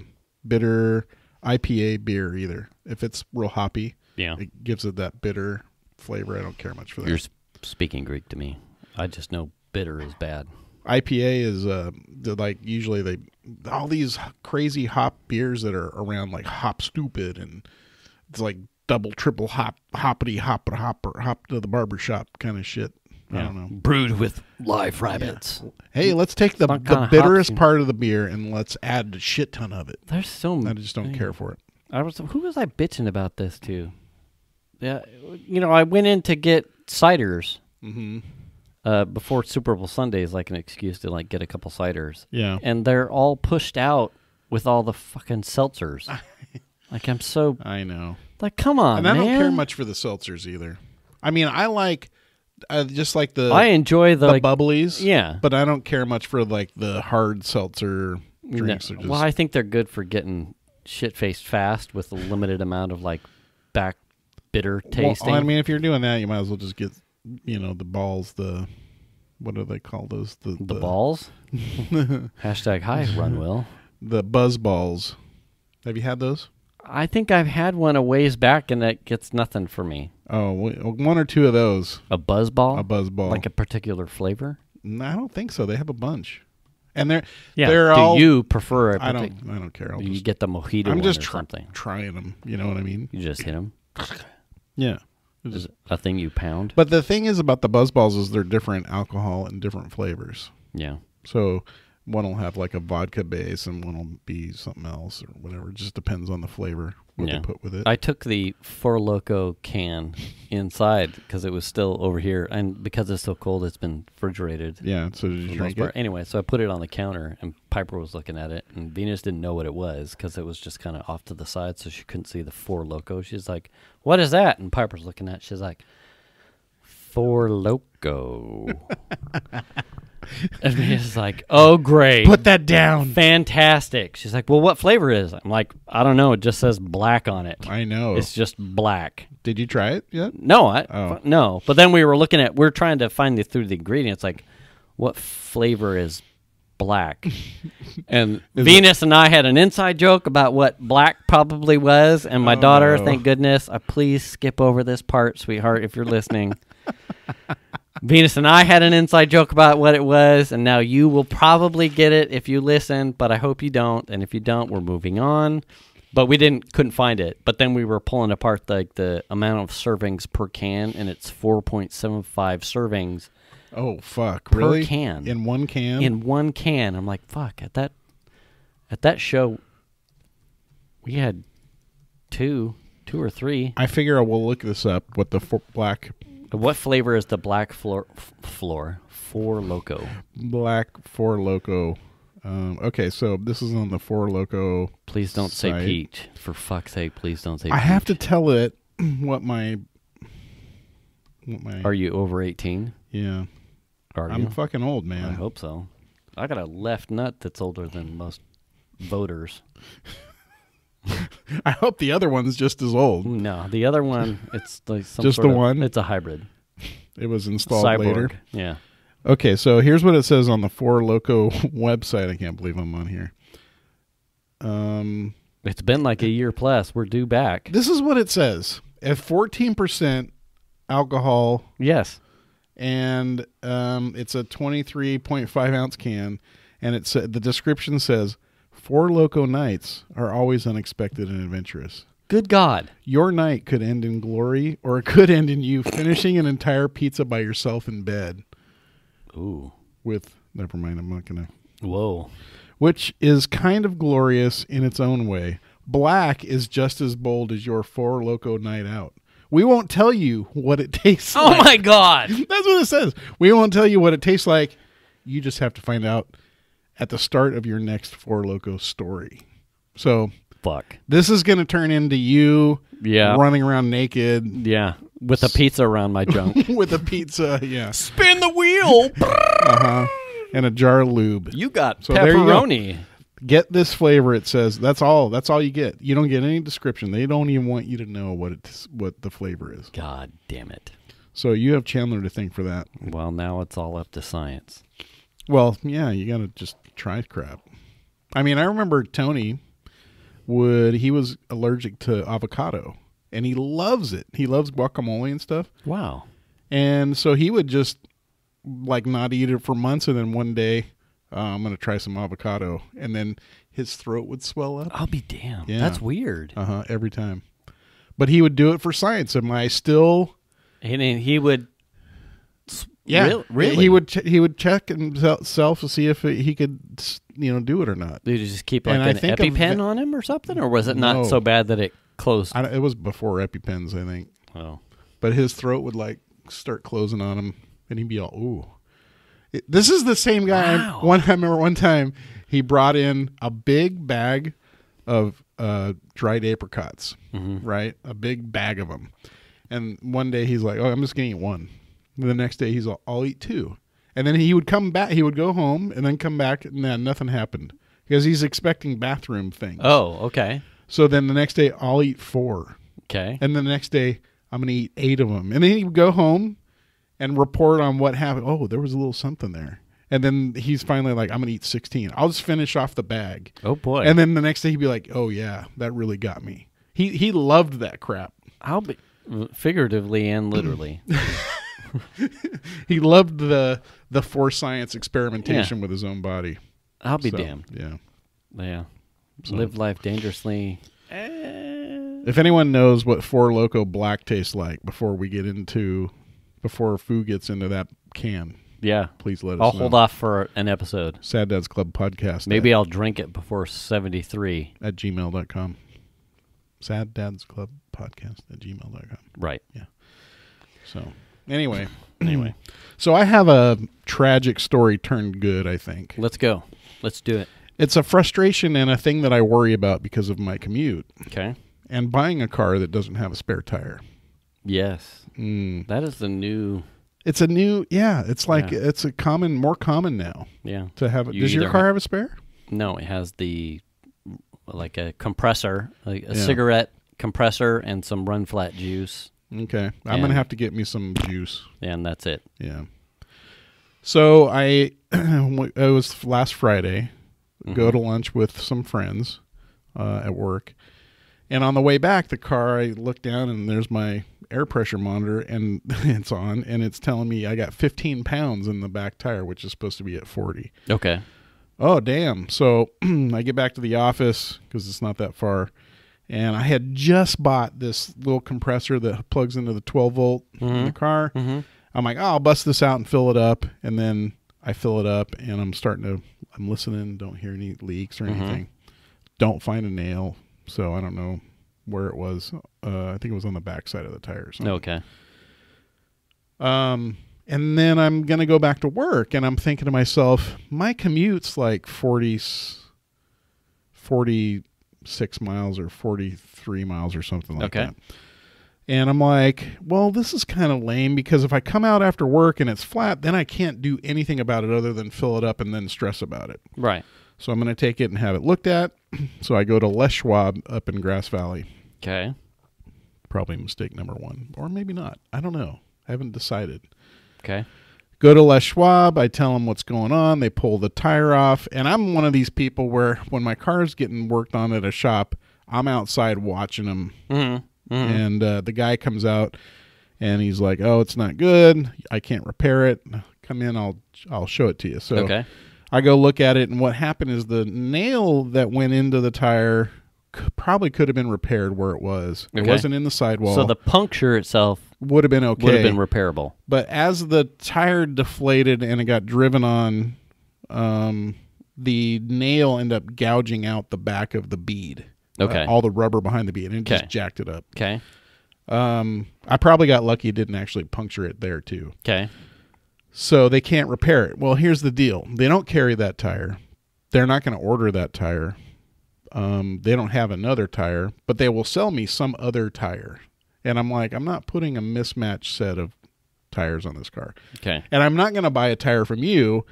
bitter IPA beer either. If it's real hoppy, yeah. it gives it that bitter flavor. I don't care much for that. You're speaking Greek to me. I just know bitter is bad. IPA is uh like usually they all these crazy hop beers that are around like Hop Stoopid and it's like double triple hop hoppity hop hopper hop to the barber shop kind of shit. I don't know. Brewed with live rabbits. Hey, let's take the, What the kind of bitterest hops? part of the beer and let's add a shit ton of it. There's so I many. just don't care for it. I was who was I bitching about this to? Yeah, you know, I went in to get ciders Mm-hmm. uh, before Super Bowl Sunday is like an excuse to like get a couple ciders, Yeah. and they're all pushed out with all the fucking seltzers. like I'm so I know. like, come on, And I don't man. care much for the seltzers either. I mean, I like uh, just like the I enjoy the, the like, bubblies. yeah. But I don't care much for like the hard seltzer drinks. No. Just, Well, I think they're good for getting shit faced fast with a limited amount of like back bitter Well, tasting. I mean, if you're doing that, you might as well just get, you know, the balls. The what do they call those? The the balls. Hashtag hi, Runwill. the buzz balls. Have you had those? I think I've had one a ways back, and that gets nothing for me. Oh, one or two of those. A buzz ball, A buzz ball. like a particular flavor. No, I don't think so. They have a bunch, and they're Yeah. they're Do all. you prefer a I don't. I don't care. I'll You just, get the mojito I'm one just or try- something. trying them. You know what I mean? You just hit them. Yeah. Is a thing you pound? But the thing is about the buzz balls is they're different alcohol and different flavors. Yeah. So one will have like a vodka base and one will be something else or whatever. It just depends on the flavor what Yeah. they put with it. I took the Four Loco can inside because it was still over here, and because it's so cold, it's been refrigerated. yeah. So did you drink it? Anyway, so I put it on the counter, and Piper was looking at it, and Venus didn't know what it was because it was just kind of off to the side, so she couldn't see the Four Loco. She's like, "What is that?" And Piper's looking at. it. She's like, Four Loco." and Venus is like, "Oh, great." Put that down. Fantastic. She's like, "Well, what flavor is?" it?" I'm like, "I don't know. It just says black on it. I know. It's just black." Did you try it yet? No, I Oh. no. But then we were looking at we are trying to find the, through the ingredients like what flavor is black. and Venus and I had an inside joke about what black probably was and my daughter, Oh. thank goodness, uh, please skip over this part, sweetheart, if you're listening. Venus and I had an inside joke about what it was, and now you will probably get it if you listen, but I hope you don't. And if you don't, we're moving on. But we didn't couldn't find it. But then we were pulling apart like the amount of servings per can, and it's four point seven five servings Oh fuck! Really? Per really? can. in one can. in one can. I'm like, fuck. At that at that show, we had two, two or three. I figure I will look this up. What the for, black What flavor is the black floor f- floor four loco? black four loco. Um, okay, so this is on the four loco. Please don't say peach. For fuck's sake, please don't say. I have to tell it what my what my Are you over eighteen? yeah. Are I'm you? fucking old, man. I hope so. I got a left nut that's older than most voters. I hope the other one's just as old. No, the other one, it's like some Just the of- one? It's a hybrid. It was installed Cyborg. later. Yeah. Okay, so here's what it says on the Four Loco website. I can't believe I'm on here. Um, It's been like a year plus. We're due back. this is what it says: at 14% alcohol, Yes. and um, it's a 23.5 ounce can, and it's the description says Four Loco nights are always unexpected and adventurous. Good God. Your night could end in glory, or it could end in you finishing an entire pizza by yourself in bed. Ooh. With never mind, I'm not gonna. Whoa. Which is kind of glorious in its own way. Black is just as bold as your Four Loco night out. We won't tell you what it tastes Oh like. my God. That's what it says. We won't tell you what it tastes like. You just have to find out at the start of your next Four Loco story. So Fuck. this is going to turn into you Yeah. running around naked Yeah. With a pizza around my junk. with a pizza, yeah, Spin the wheel. uh-huh, and a jar of lube. you got So you pepperoni. Get this flavor. It says that's all. That's all you get. You don't get any description. They don't even want you to know what it's what the flavor is. God damn it. So you have Chandler to thank for that. Well, now it's all up to science. Well, yeah, you got to just try crap. I mean, I remember Tony would he was allergic to avocado and he loves it. He loves guacamole and stuff. Wow. And so he would just like not eat it for months and then one day uh, I'm going to try some avocado and then his throat would swell up. I'll be damned. Yeah. That's weird. Uh-huh, every time. But he would do it for science. Am I still And then he would. Yeah, Real- really? He would ch- he would check himself to see if he could you know do it or not. Did you just keep like And I an EpiPen on him or something, or was it not No. so bad that it closed? I, it was before EpiPens, I think. oh, But his throat would like start closing on him, and he'd be all ooh. It- this is the same guy. Wow. One I remember one time he brought in a big bag of uh, dried apricots, Mm-hmm. right? A big bag of them. And one day he's like, "Oh, I'm just gonna eat one." And the next day he's all, "I'll eat two. And then he would come back. He would go home and then come back, and then nothing happened because he's expecting bathroom things. oh, okay, So then the next day I'll eat four. okay. And then the next day, I'm going to eat eight of them. And then he would go home and report on what happened. Oh, there was a little something there. And then he's finally like, I'm going to eat 16. I'll just finish off the bag. oh boy, And then the next day, he'd be like, oh, yeah, that really got me. He, he loved that crap. I'll be figuratively and literally. He loved the the for science experimentation with his own body. I'll be So, damned. Yeah. Yeah. So- Live life dangerously. Eh. If anyone knows what Four Loco Black tastes like before we get into before Foo gets into that can, Yeah. please let us I'll know. hold off for an episode. Sad Dads Club podcast. Maybe at, I'll drink it before 73. at gmail.com. Sad Dads Club podcast at gmail.com. Right. Yeah. So anyway. Anyway, So I have a tragic story turned good, I think. let's go. Let's do it. It's a frustration and a thing that I worry about because of my commute Okay. and buying a car that doesn't have a spare tire. Yes. Mm. That is the new. It's a new, yeah, it's like Yeah. it's a common more common now Yeah. to have it. You Does your car ha- have a spare? No, it has the like a compressor, like a Yeah. cigarette compressor, and some run flat juice, Okay. I'm going to have to get me some juice. and that's it. Yeah. So I it was last Friday. Go to lunch with some friends uh, at work, and on the way back, the car I look down and there's my air pressure monitor and it's on and it's telling me I got 15 pounds in the back tire, which is supposed to be at 40. Okay. Oh damn! So I get back to the office because it's not that far, and I had just bought this little compressor that plugs into the 12 volt in the car. Mm-hmm. I'm like, oh, I'll bust this out and fill it up, and then I fill it up, and I'm starting to, I'm listening, don't hear any leaks or anything, don't find a nail, so I don't know where it was. Uh, I think it was on the back side of the tire. Or something. Okay. Um, and then I'm gonna go back to work, and I'm thinking to myself, my commute's like 40. 40, 46 miles or 43 miles or something like Okay. that. And I'm like, well, this is kind of lame because if I come out after work and it's flat, then I can't do anything about it other than fill it up and then stress about it. Right. So I'm going to take it and have it looked at. so I go to Les Schwab up in Grass Valley. Okay. Probably mistake number one, or maybe not. I don't know. I haven't decided. Okay. Go to Les Schwab. I tell them what's going on. They pull the tire off. And I'm one of these people where when my car's getting worked on at a shop, I'm outside watching them. Mm-hmm. And uh, the guy comes out and he's like, "Oh, it's not good. I can't repair it. Come in. I'll I'll show it to you." So Okay. I go look at it, and what happened is the nail that went into the tire probably could have been repaired where it was. It Okay. wasn't in the sidewall. So the puncture itself would have been okay. would have been repairable. But as the tire deflated and it got driven on, um, the nail ended up gouging out the back of the bead. Okay. Uh, all the rubber behind the bead, and it Okay. just jacked it up. Okay. Um, I probably got lucky; it didn't actually puncture it there too. Okay. So they can't repair it. Well, here's the deal: they don't carry that tire. They're not going to order that tire. Um, they don't have another tire, but they will sell me some other tire. And I'm like, I'm not putting a mismatched set of tires on this car. Okay. And I'm not going to buy a tire from you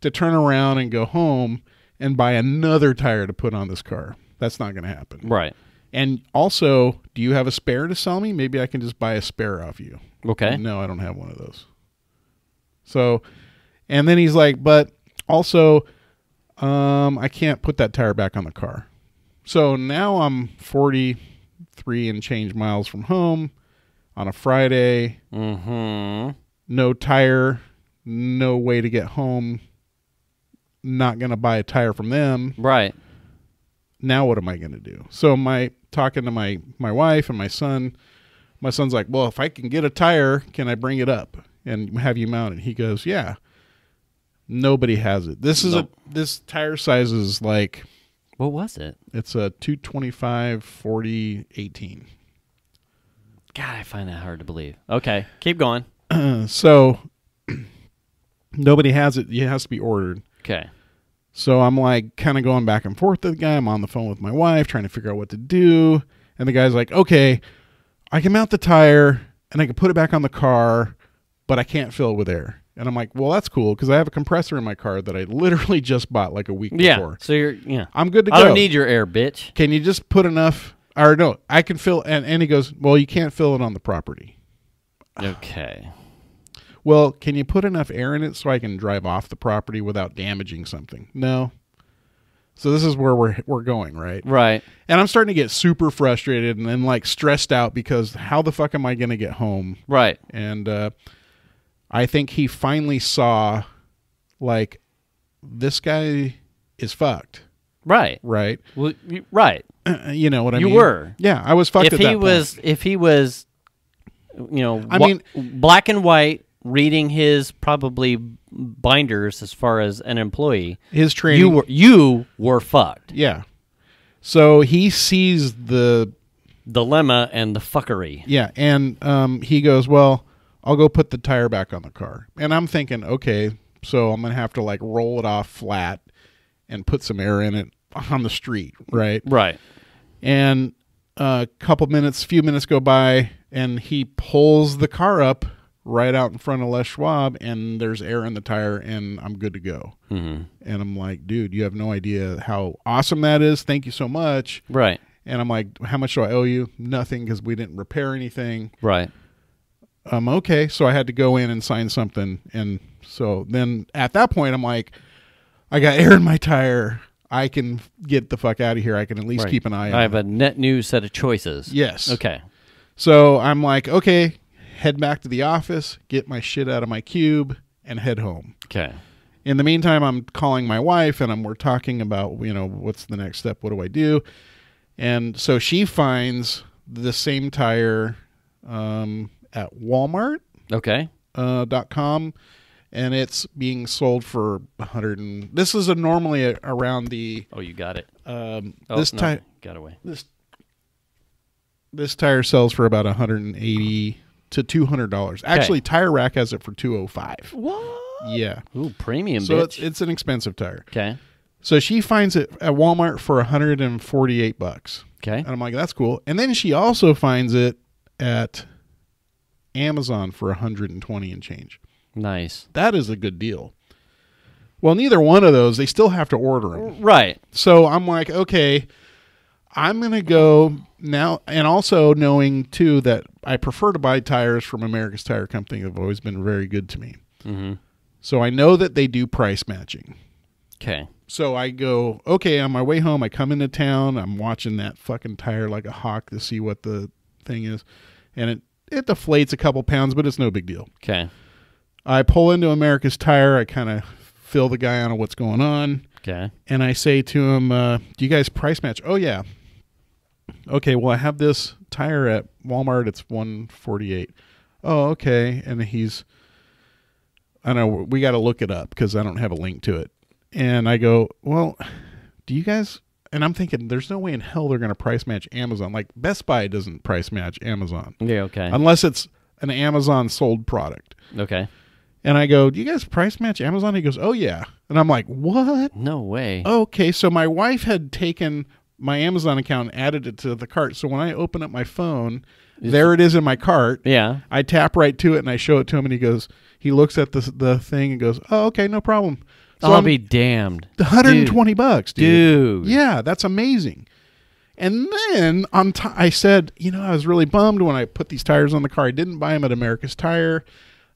to turn around and go home and buy another tire to put on this car. That's not going to happen. Right. And also, do you have a spare to sell me? Maybe I can just buy a spare off you. Okay. No, I don't have one of those. So, and then he's like, but also, um, I can't put that tire back on the car. So now I'm 43 and change miles from home on a Friday. Mm-hmm. No tire, no way to get home. Not going to buy a tire from them. Right. Now what am I going to do? So my talking to my my wife and my son. My son's like, "Well, if I can get a tire, can I bring it up and have you mount it?" He goes, "Yeah." Nobody has it. This is Nope. a this tire size is like What was it? it's a 225 40 18. God, I find that hard to believe. Okay. Keep going. So nobody has it. It has to be ordered. Okay. So I'm like kind of going back and forth with the guy. I'm on the phone with my wife trying to figure out what to do. And the guy's like, okay, I can mount the tire and I can put it back on the car, but I can't fill it with air. And I'm like, well, that's cool because I have a compressor in my car that I literally just bought like a week Yeah. before. So you're yeah. I'm good to go. I don't need your air, bitch. Can you just put enough? Or no, I can fill. And, and he goes, well, you can't fill it on the property. Okay. Well, can you put enough air in it so I can drive off the property without damaging something? No. So this is where we're we're going, right? Right. And I'm starting to get super frustrated and then like stressed out because how the fuck am I going to get home? Right. And uh, I think he finally saw like this guy is fucked, Right. right? Well, you, right. Uh, you know what I You mean? You were. Yeah, I was fucked if at he that point. was, if he was, you know, I mean- black and white, reading his probably binders as far as an employee, his training. you were you were fucked. yeah. So he sees the Dilemma and the fuckery. Yeah, and um, he goes, "Well, I'll go put the tire back on the car." And I'm thinking, okay, so I'm gonna have to like roll it off flat and put some air in it on the street, right? Right. And a couple minutes, few minutes go by, and he pulls the car up right out in front of Les Schwab, and there's air in the tire, and I'm good to go. hmm And I'm like, dude, you have no idea how awesome that is. Thank you so much. Right. And I'm like, how much do I owe you? Nothing, because we didn't repair anything. Right. Um, okay. So I had to go in and sign something. And so then at that point, I'm like, I got air in my tire. I can get the fuck out of here. I can at least right. keep an eye on I have it. a net new set of choices. Yes. Okay. So I'm like, okay, head back to the office, get my shit out of my cube, and head home. Okay. In the meantime, I'm calling my wife and I'm, we're talking about, you know, what's the next step? What do I do? And so she finds the same tire um, at Walmart. Okay. uh, dot com and it's being sold for 100 and this is a normally a, around the Oh, you got it. um, Oh, this no, tire got away. this this tire sells for about 180 to 200 dollars actually tire rack has it for 205 What? yeah Ooh, premium so bitch. it's it's an expensive tire okay. so she finds it at walmart for 148 bucks Okay. and i'm like that's cool and then she also finds it at amazon for 120 and change Nice. that is a good deal. Well, neither one of those, they still have to order them. Right. So I'm like, okay, I'm going to go now. And also knowing, too, that I prefer to buy tires from America's Tire Company. They've always been very good to me. Mm-hmm. So I know that they do price matching. Okay. So I go, okay, on my way home, I come into town. I'm watching that fucking tire like a hawk to see what the thing is. And it, it deflates a couple pounds, but it's no big deal. Okay. I pull into America's Tire. I kind of fill the guy on what's going on. Okay. And I say to him, uh, Do you guys price match? Oh, yeah. Okay, well, I have this tire at Walmart. It's 148 Oh, okay. And he's, I know, we got to look it up because I don't have a link to it. And I go, Well, do you guys, and I'm thinking, there's no way in hell they're going to price match Amazon. Like, Best Buy doesn't price match Amazon Yeah. Okay. unless it's an Amazon sold product. okay. And I go, Do you guys price match Amazon? He goes, Oh, yeah. And I'm like, What? No way. Okay. So my wife had taken my Amazon account and added it to the cart. So when I open up my phone, there it is in my cart. Yeah. I tap right to it and I show it to him, and he goes, He looks at the, the thing and goes, Oh, okay, no problem. So I'll I'm be damned. 120 bucks, dude. Dude. Yeah, that's amazing. And then on t- I said, you know, I was really bummed when I put these tires on the car. I didn't buy them at America's Tire.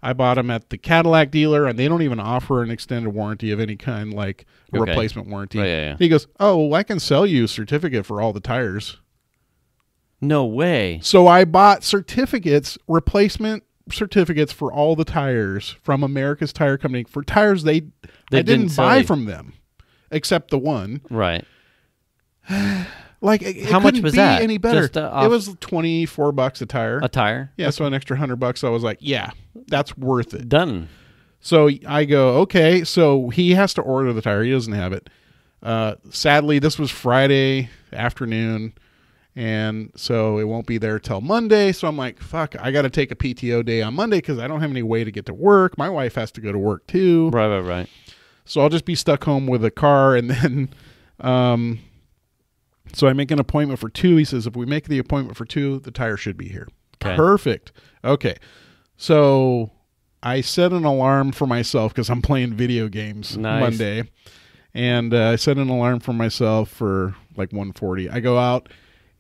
I bought them at the Cadillac dealer, and they don't even offer an extended warranty of any kind, like a Okay. replacement warranty. Oh, yeah, yeah. He goes, "Oh, well, I can sell you a certificate for all the tires." No way. So I bought certificates, replacement certificates for all the tires from America's Tire Company for tires they, They I didn't, didn't buy you. from them, except the one. Right. Like, it, it How much couldn't was be that? Any better? Just, uh, it was twenty four bucks a tire. A tire. yeah, so an extra hundred bucks. I was like, yeah, that's worth it. Done. So I go, okay. So he has to order the tire. He doesn't have it. Uh, sadly, this was Friday afternoon, and so it won't be there till Monday. So I'm like, fuck, I got to take a PTO day on Monday because I don't have any way to get to work. My wife has to go to work too. Right. Right. Right. So I'll just be stuck home with a car, and then, um, so I make an appointment for two. He says, if we make the appointment for two, the tire should be here. Okay. Perfect. Okay. So I set an alarm for myself because I'm playing video games Nice. Monday, and uh, I set an alarm for myself for like 1:40. I go out.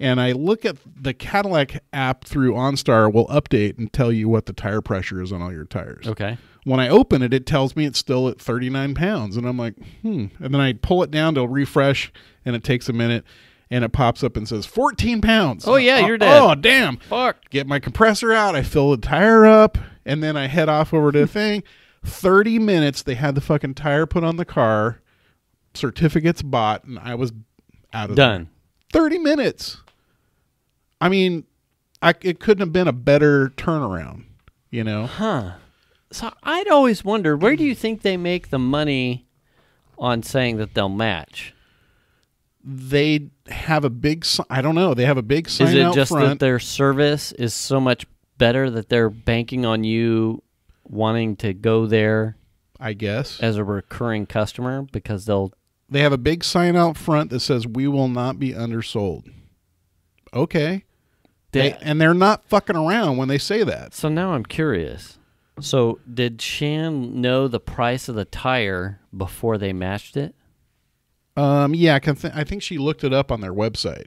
And I look at the Cadillac app through OnStar will update and tell you what the tire pressure is on all your tires Okay. When I open it, it tells me it's still at 39 pounds. And I'm like, hmm. And then I pull it down to refresh, and it takes a minute, and it pops up and says 14 pounds. Oh, yeah, you're dead. Oh, damn. Fuck. Get my compressor out. I fill the tire up, and then I head off over to the thing. 30 minutes they had the fucking tire put on the car, certificates bought, and I was out of there. Done. 30 minutes. I mean, I, it couldn't have been a better turnaround, you know? Huh. So I'd always wondered where do you think they make the money on saying that they'll match? They have a big, I don't know, they have a big sign Is it just that their service is so much better that they're banking on you wanting to go there I guess. as a recurring customer because they'll They have a big sign out front that says, we will not be undersold. Okay. They, They- and they're not fucking around when they say that. So now I'm curious. So did Shan know the price of the tire before they matched it? Um, yeah, I, th- I think she looked it up on their website.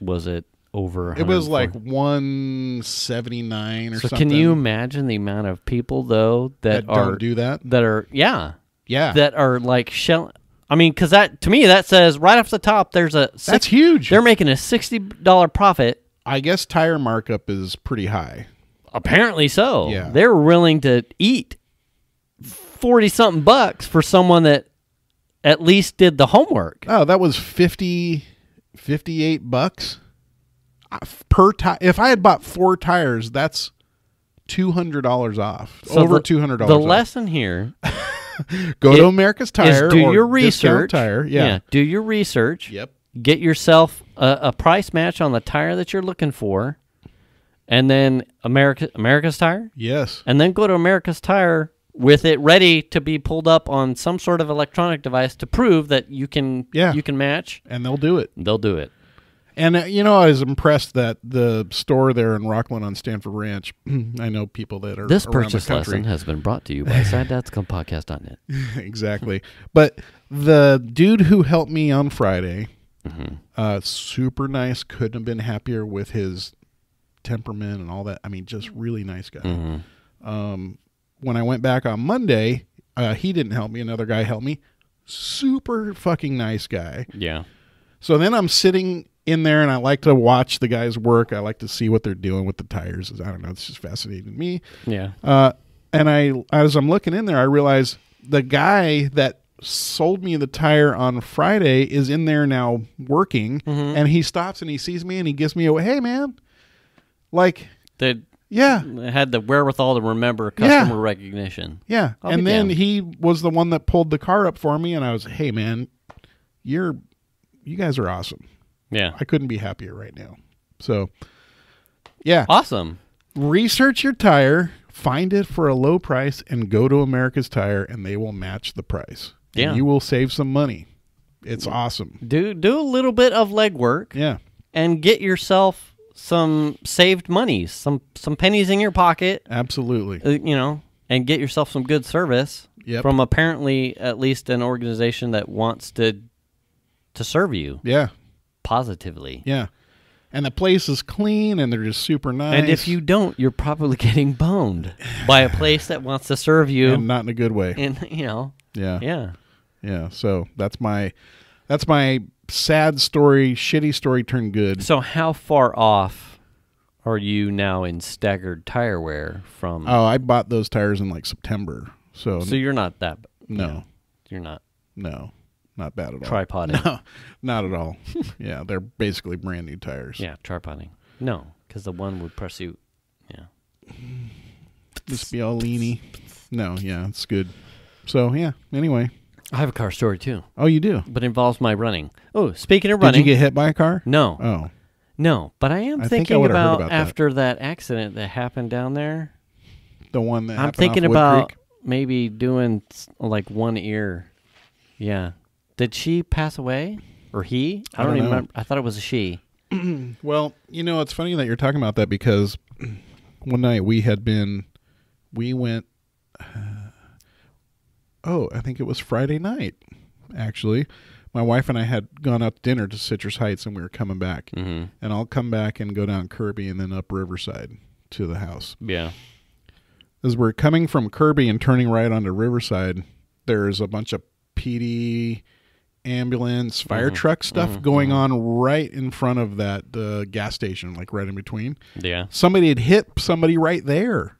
Was it over? It was like 179 or something. So something. can you imagine the amount of people though that, that are do that? that are yeah Yeah. that are like shell? I mean, because that to me that says right off the top there's a That's huge. they're making a sixty dollar profit. I guess tire markup is pretty high. Apparently so. Yeah. they're willing to eat forty something bucks for someone that at least did the homework. Oh, that was 50 58 bucks per tire. If I had bought four tires, that's $200 off. So Over the- $200 The off. lesson here Go it- to America's Tire do your research. Tire. Yeah. do your research. Yep. Get yourself a, a price match on the tire that you're looking for, and then America America's Tire, Yes. and then go to America's Tire with it ready to be pulled up on some sort of electronic device to prove that you can Yeah. you can match. And they'll do it. They'll do it. And uh, you know, I was impressed that the store there in Rocklin on Stanford Ranch. I know people that are This purchase lesson has been brought to you by SadDadsClubPodcast.net. exactly. But the dude who helped me on Friday, Mm-hmm. uh, super nice. Couldn't have been happier with his temperament and all that. I mean, just really nice guy. Mm-hmm. Um, when I went back on Monday, uh, he didn't help me. Another guy helped me. Super fucking nice guy. Yeah. So then I'm sitting in there and I like to watch the guys work. I like to see what they're doing with the tires. I don't know. It's just fascinating to me. Yeah. Uh, and I, as I'm looking in there, I realize the guy that sold me the tire on Friday is in there now working, and he stops and he sees me and he gives me a hey man, like They yeah, had the wherewithal to remember Yeah. customer recognition. yeah. I'll and then damned. he was the one that pulled the car up for me, and I was hey man, you're you guys are awesome. Yeah. I couldn't be happier right now. So yeah, Awesome. research your tire, find it for a low price, and go to America's Tire, and they will match the price. And Yeah. you will save some money. It's awesome. Do do a little bit of legwork Yeah, and get yourself some saved monies, some some pennies in your pocket, absolutely. uh, you know, and get yourself some good service Yep. from apparently at least an organization that wants to to serve you Yeah, positively. yeah. And the place is clean, and they're just super nice. And if you don't, you're probably getting boned by a place that wants to serve you. and not in a good way. And you know, yeah, yeah. yeah. So that's my that's my sad story, shitty story turned good. So how far off are you now in staggered tire wear from? Oh, I bought those tires in like September. So, so you're not that. no, You're not no, not bad at all. tripoding. No, not at all. yeah, they're basically brand new tires. Yeah, tripoding. No, because the one would press you. Yeah. Just be all leany. No, yeah, it's good. So yeah. Anyway, I have a car story too, oh, you do. but it involves my running. Oh, speaking of running Did running, you get hit by a car? no, Oh, no, but I am I think I thinking would've heard about, about that. after that. accident that happened down there. the one that I'm happened thinking off Wood about Creek? maybe doing s- like one ear. Yeah. Did she pass away or he? I, I don't, don't even know. remember. I thought it was a she. Well, you know, it's funny that you're talking about that because one night we had been, we went. Oh, I think it was Friday night. Actually, my wife and I had gone out to dinner to Citrus Heights, and we were coming back. Mm-hmm. And I'll come back and go down Cirby and then up Riverside to the house. Yeah. as we're coming from Cirby and turning right onto Riverside, there's a bunch of PD ambulance fire Mhm, truck stuff mhm, going on right in front of that uh, gas station like right in between Yeah. somebody had hit somebody right there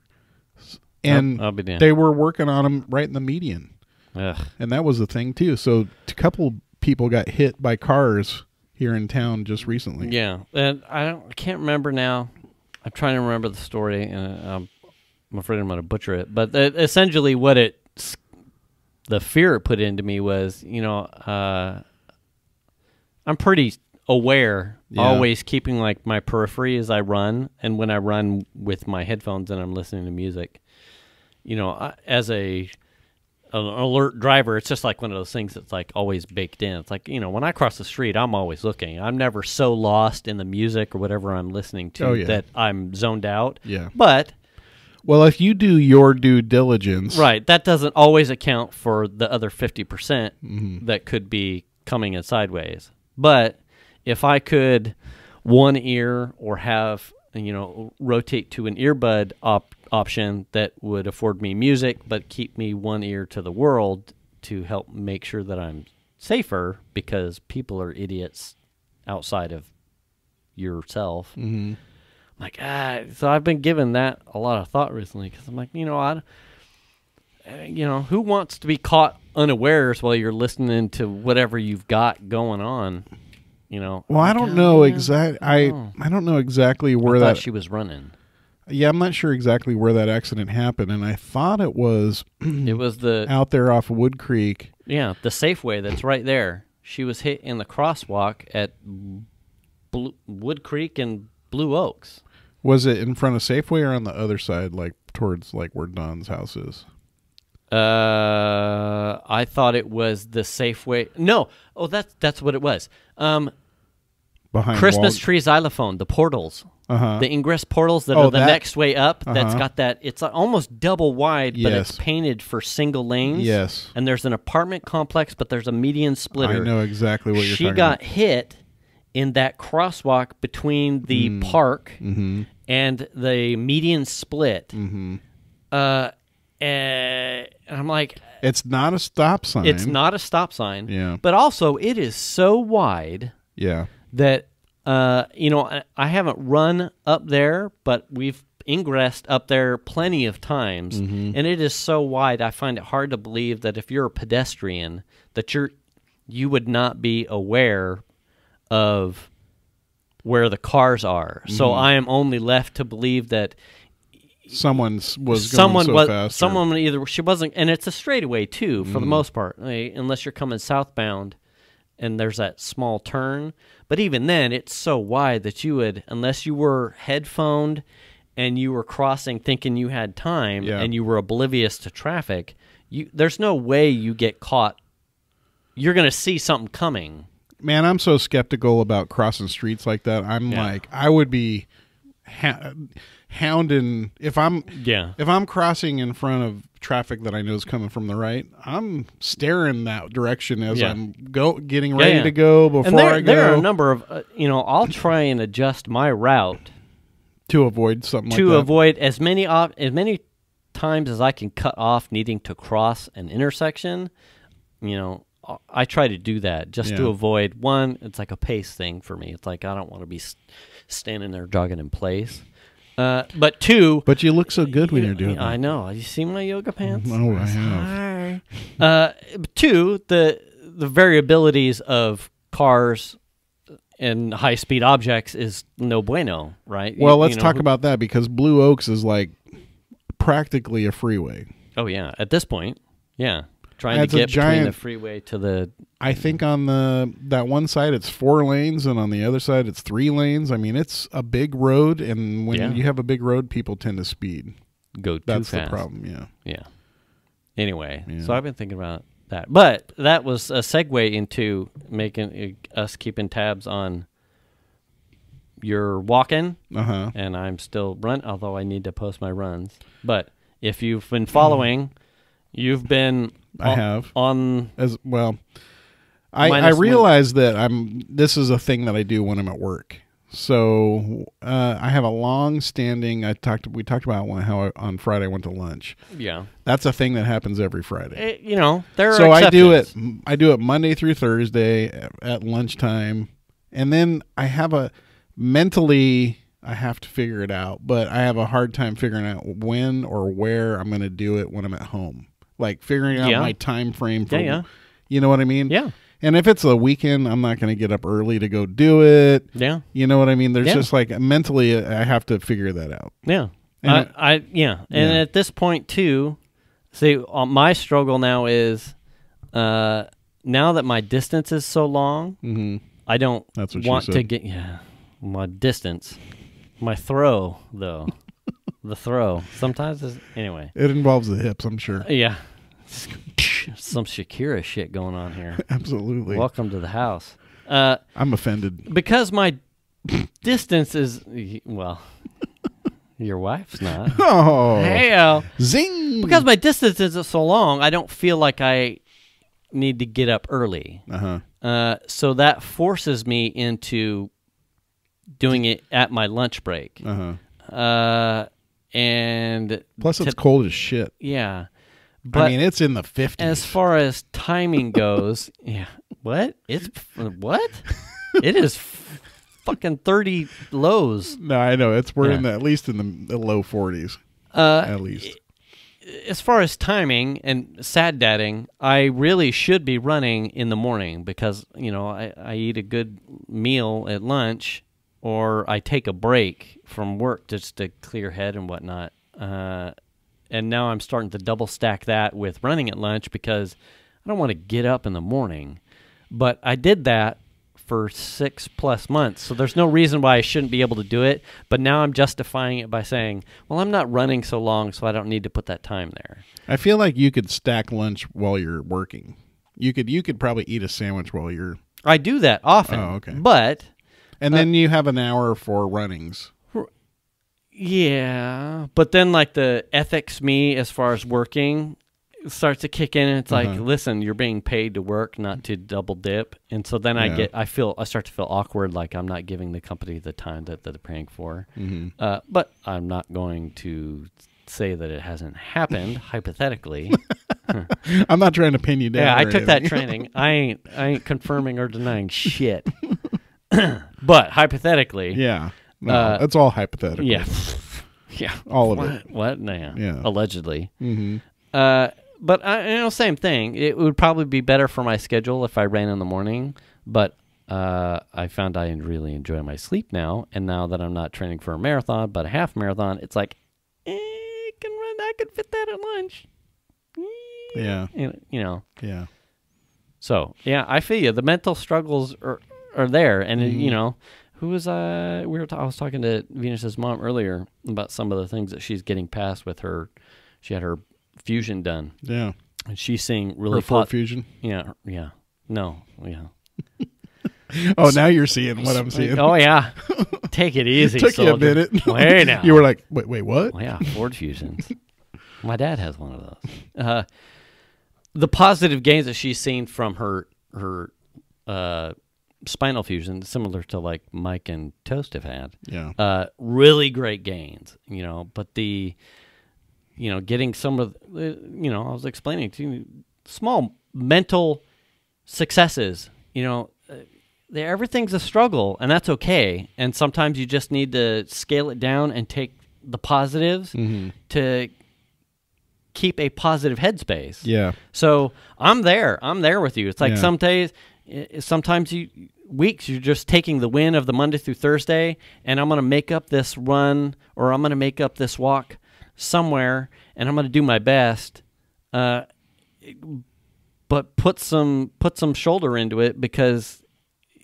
and I'll they were working on them right in the median, Ugh. and that was the thing too. So a couple people got hit by cars here in town just recently. Yeah, and I don't, I can't remember now. I'm trying to remember the story, and um, I'm afraid I'm going to butcher it. But uh, essentially, what it, the fear it put into me was, you know, uh, I'm pretty aware, Yeah. always keeping like my periphery as I run, and when I run with my headphones and I'm listening to music, you know, as a an alert driver, it's just like one of those things that's like always baked in. It's like, you know, when I cross the street, I'm always looking. I'm never so lost in the music or whatever I'm listening to Oh, yeah. that I'm zoned out. Yeah. But, Well, if you do your due diligence, right, that doesn't always account for the other 50% Mm-hmm. that could be coming in sideways. But if I could one ear or have, you know, rotate to an earbud op- option that would afford me music but keep me one ear to the world to help make sure that I'm safer because people are idiots outside of yourself. Mhm. I'm like, ah, so I've been giving that a lot of thought recently because I'm like, you know, I, uh, you know, who wants to be caught unawares while you're listening to whatever you've got going on? You know. Well, I don't oh, know yeah, exact. I. I don't know exactly I where thought that. she was running. yeah, I'm not sure exactly where that accident happened, and I thought it was It was the out there off Wood Creek. yeah the Safeway that's right there. She was hit in the crosswalk at Blue, Wood Creek and Blue Oaks. Was it in front of Safeway or on the other side, like towards like where Don's house is? Uh, I thought it was the Safeway. No, oh that's that's what it was. Um, Behind Christmas Wal- tree xylophone, the portals, Uh-huh. the ingress portals that Oh, are the that- next way up. That's Uh-huh. got that. It's almost double wide, but it's painted for single lanes. Yes. and there's an apartment complex, but there's a median splitter. I know exactly what you're she got about. hit in that crosswalk between the Hmm. park Mm-hmm. and the median split. Mm-hmm. Uh, and I'm like, It's not a stop sign. it's not a stop sign. Yeah. But also, it is so wide Yeah. That uh, you know I, haven't run up there, but we've ingressed up there plenty of times, Mm-hmm. and it is so wide. I find it hard to believe that if you're a pedestrian, that you're you would not be aware of where the cars are. So Mm-hmm. I am only left to believe that Someone was going someone so was fast. or- someone either she wasn't and it's a straightaway too Mm. for the most part eh, unless you're coming southbound and there's that small turn but even then it's so wide that you would unless you were headphoned and you were crossing thinking you had time Yeah. and you were oblivious to traffic you there's no way you get caught you're going to see something coming Man, I'm so skeptical about crossing streets like that. I'm Yeah. like, I would be hounding if I'm yeah if I'm crossing in front of traffic that I know is coming from the right. I'm staring that direction as Yeah. I'm go getting ready yeah. to go before and there, I go there are a number of uh, you know I'll try and adjust my route to avoid something to like that. avoid as many op- as many times as I can cut off needing to cross an intersection. You know, I- I try to do that just to avoid one. It's like a pace thing for me. It's like I don't want to be standing there jogging in place. Uh, but two, But you look so good when you're doing I that. know. You see my yoga pants? Oh, I have. Hi. Uh, two, the the variabilities of cars and high speed objects is no bueno, right? Well, you let's know, talk who- about that because Blue Oaks is like practically a freeway. Oh yeah, at this point, yeah, trying That's to a get between the giant- freeway to the I think on the that one side it's four lanes, and on the other side it's three lanes. I mean, it's a big road, and when Yeah. you have a big road, people tend to speed. go too That's the problem. Yeah. Yeah. Anyway, Yeah. so I've been thinking about that, but that was a segue into making uh, us keeping tabs on your walking, Uh huh. and I'm still run. Although I need to post my runs, but if you've been following, you've been I on- have. on As well, I I Minus one- realize that I'm. This is a thing that I do when I'm at work. So uh, I have a long standing. I talked. We talked about one, how I, on Friday I went to lunch. yeah. That's a thing that happens every Friday. Eh, you know there are so I do it. I do it Monday through Thursday at- at lunchtime, and then I have a mentally I have to figure it out, but I have a hard time figuring out when or where I'm going to do it when I'm at home. Like figuring out Yeah. my time frame for Yeah, yeah. You know what I mean? Yeah. And if it's a weekend, I'm not going to get up early to go do it. Yeah. You know what I mean? There's Yeah. just like mentally I have to figure that out. Yeah. And I, it- I yeah. And at this point too, see, uh, my struggle now is, uh, now that my distance is so long, Mhm. I don't That's what want to get yeah my distance, my throw though, the throw sometimes is anyway. It involves the hips, I'm sure. Yeah, some Shakira shit going on here. Absolutely. Welcome to the house. Uh, I'm offended. because my distance is well, your wife's not. Oh. Hey, Zing. because my distance isn't so long, I don't feel like I need to get up early. uh-huh. Uh, so that forces me into doing it at my lunch break. Uh-huh. Uh, and Plus it's cold as shit. yeah, but I mean, it's in the 50s. as far as timing goes, yeah, what it's what it is fucking thirty lows. no, I know. It's we're in the at least in the, the low 40s Uh, at least. as far as timing and sad dadding, I really should be running in the morning because you know I, I eat a good meal at lunch, or I take a break from work just to clear head and whatnot. Uh, and now I'm starting to double stack that with running at lunch because I don't want to get up in the morning. But I did that for six plus months, so there's no reason why I shouldn't be able to do it. But now I'm justifying it by saying, "Well, I'm not running so long, so I don't need to put that time there." I feel like you could stack lunch while you're working. You could you could probably eat a sandwich while you're I do that often. Oh, okay. But and then you have an hour for runnings. Yeah, but then like the ethics me as far as working starts to kick in and it's like, Uh-huh. listen, you're being paid to work, not to double dip. And so then I get I feel I start to feel awkward like I'm not giving the company the time that, that they're paying for. Mm-hmm. Uh, but I'm not going to say that it hasn't happened hypothetically. I'm not trying to pin you down. Yeah, I took that training. I ain't I ain't confirming or denying shit. but hypothetically, yeah. No, Uh, that's all hypothetical. yeah, yeah, All of what, it. What? Nah. Yeah. Allegedly. Mm-hmm. Uh, but I, you know, same thing. It would probably be better for my schedule if I ran in the morning. But uh, I found I really enjoy my sleep now, and now that I'm not training for a marathon but a half marathon, it's like, eh, I can run. I could fit that at lunch. Eh, Yeah. You know, you know. Yeah. So yeah, I feel you. The mental struggles are are there, and Mm-hmm. you know, who was I? we were ta- I was talking to Venus's mom earlier about some of the things that she's getting past with her. She had her fusion done, Yeah. and she's seeing really pot- fusion. Yeah, yeah, no, yeah. Oh, now you're seeing what I'm seeing. Oh yeah, take it easy. Took you a minute. Hey now, you were like, wait, wait, what? Well, yeah, Ford Fusions. My dad has one of those. Uh, the positive gains that she's seen from her her uh, spinal fusion, similar to like Mike and Toast have had, Yeah. uh, really great gains. You know, but the you know getting some of the, you know I was explaining to you small mental successes. You know. uh, Everything's a struggle, and that's okay. And sometimes you just need to scale it down and take the positives Mm-hmm. to keep a positive headspace. Yeah. So I'm there. I'm there with you. It's like Yeah. some days, sometimes you weeks you're just taking the win of the Monday through Thursday, and I'm gonna make up this run or I'm gonna make up this walk somewhere, and I'm gonna do my best. Uh, but put some put some shoulder into it because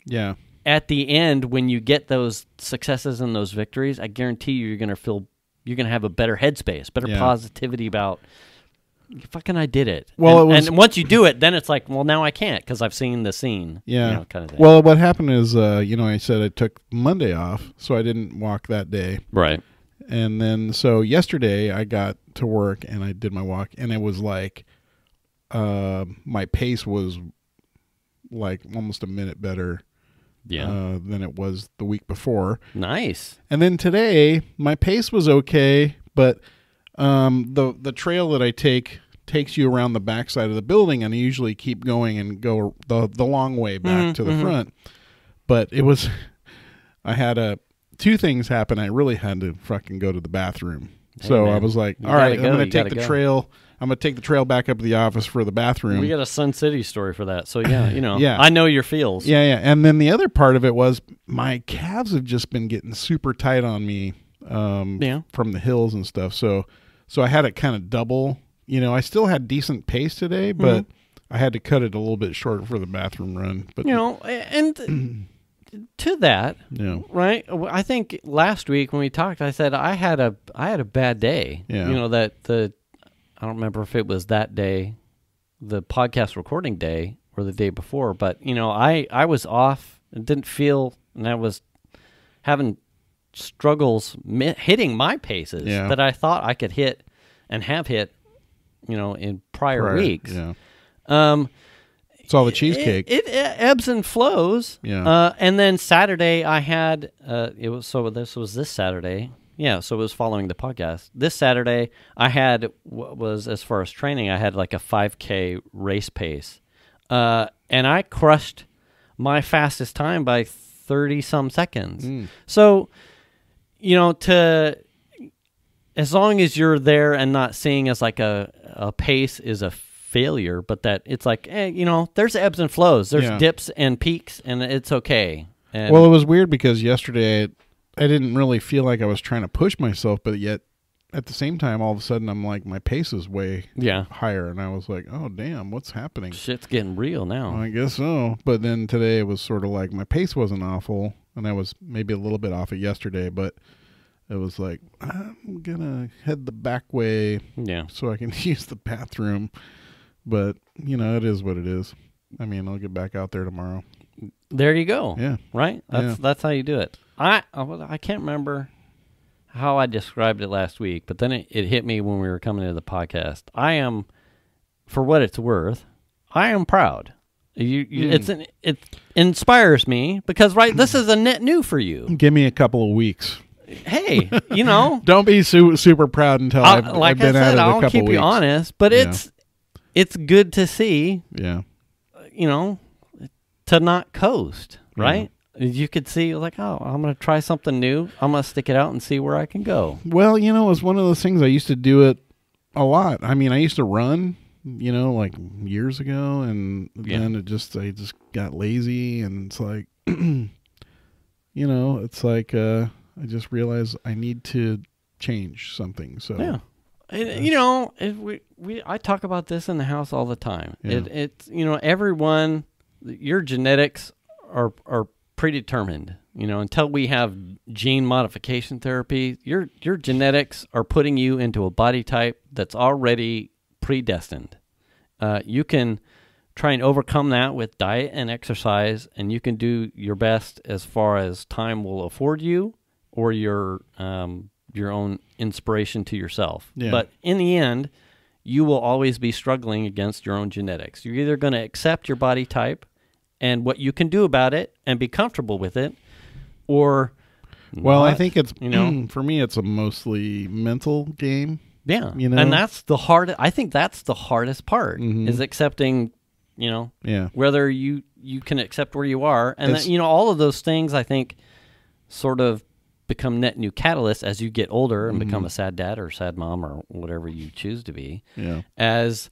Yeah. at the end when you get those successes and those victories, I guarantee you you're gonna feel you're gonna have a better headspace, better Yeah. positivity about fucking I did it. Well, and, it was- and once you do it, then it's like, well, now I can't because I've seen the scene. Yeah. you know, kind of thing. Well, what happened is, uh, you know, I said I took Monday off, so I didn't walk that day. right. And then, so yesterday I got to work and I did my walk, and it was like, uh, my pace was like almost a minute better Yeah. uh, than it was the week before. nice. And then today, my pace was okay, but um, the the trail that I take takes you around the backside of the building, and I usually keep going and go the the long way back Mhm, to the mhm. front. But it was, I had a two things happen. I really had to fucking go to the bathroom. so man. I was like, all right, go, I'm going to take the go. trail. I'm going to take the trail back up to the office for the bathroom. We got a Sun City story for that. So yeah, you know, Yeah. I know your feels. Yeah, yeah. And then the other part of it was my calves have just been getting super tight on me um Yeah. from the hills and stuff. So so I had it kind of double. You know, I still had decent pace today, mm-hmm. but I had to cut it a little bit short for the bathroom run. But You know, and to that, yeah. right? I think last week when we talked, I said I had a I had a bad day. Yeah. You know that the I don't remember if it was that day, the podcast recording day, or the day before, but you know I I was off and didn't feel, and I was having struggles mi- hitting my paces Yeah. that I thought I could hit and have hit, you know, in prior Right, weeks. Yeah. Um, It's all the cheesecake. it, it, it ebbs and flows. Yeah. Uh, and then Saturday I had uh, it was so this was this Saturday. Yeah, so it was following the podcast. This Saturday I had what was as far as training I had like a 5k race pace. Uh, and I crushed my fastest time by 30 some seconds. Mm. So, you know, to as long as you're there and not seeing as like a a pace is a failure, but that it's like, eh, you know, there's ebbs and flows, there's Yeah. dips and peaks, and it's okay. And well, it was weird because yesterday I, I didn't really feel like I was trying to push myself, but yet at the same time, all of a sudden, I'm like, my pace is way yeah, higher, and I was like, oh damn, what's happening? shit's getting real now. I guess so. But then today it was sort of like my pace wasn't awful, and I was maybe a little bit off it yesterday, but it was like I'm gonna head the back way yeah, so I can use the bathroom. But you know, it is what it is. I mean, I'll get back out there tomorrow. there you go. Yeah. Right. That's Yeah. that's how you do it. I I can't remember how I described it last week, but then it, it hit me when we were coming to the podcast. I am, for what it's worth, I am proud. You, you Hmm. it's an, it inspires me because right, this is a net new for you. Give me a couple of weeks. Hey, you know, Don't be su- super proud until I'll- I've, like I've been I at said, it a I'll couple keep weeks. you honest, but Yeah. it's it's good to see, Yeah. you know, to not coast, right? You could see like, oh, I'm going to try something new. I'm going to stick it out and see where I can go. Well, you know, it was one of those things I used to do it a lot. I mean, I used to run, you know, like years ago, and Yeah. then it just I just got lazy, and it's like, you know, it's like uh, I just realized I need to change something. So Yeah. And, you know, it, we, we I talk about this in the house all the time. Yeah. It, it's you know everyone, your genetics are are predetermined. You know, until we have gene modification therapy, your your genetics are putting you into a body type that's already predestined. Uh, you can try and overcome that with diet and exercise, and you can do your best as far as time will afford you, or your um, your own inspiration to yourself. Yeah. But in the end, you will always be struggling against your own genetics. You're either going to accept your body type and what you can do about it and be comfortable with it, or Well, I think it's you know for me, it's a mostly mental game. Yeah, you know? and that's the hard. I think that's the hardest part Mhm. is accepting, you know, Yeah, whether you you can accept where you are, and that, you know all of those things. I think sort of become net new catalysts as you get older and Mm-hmm. become a sad dad or sad mom or whatever you choose to be. yeah, As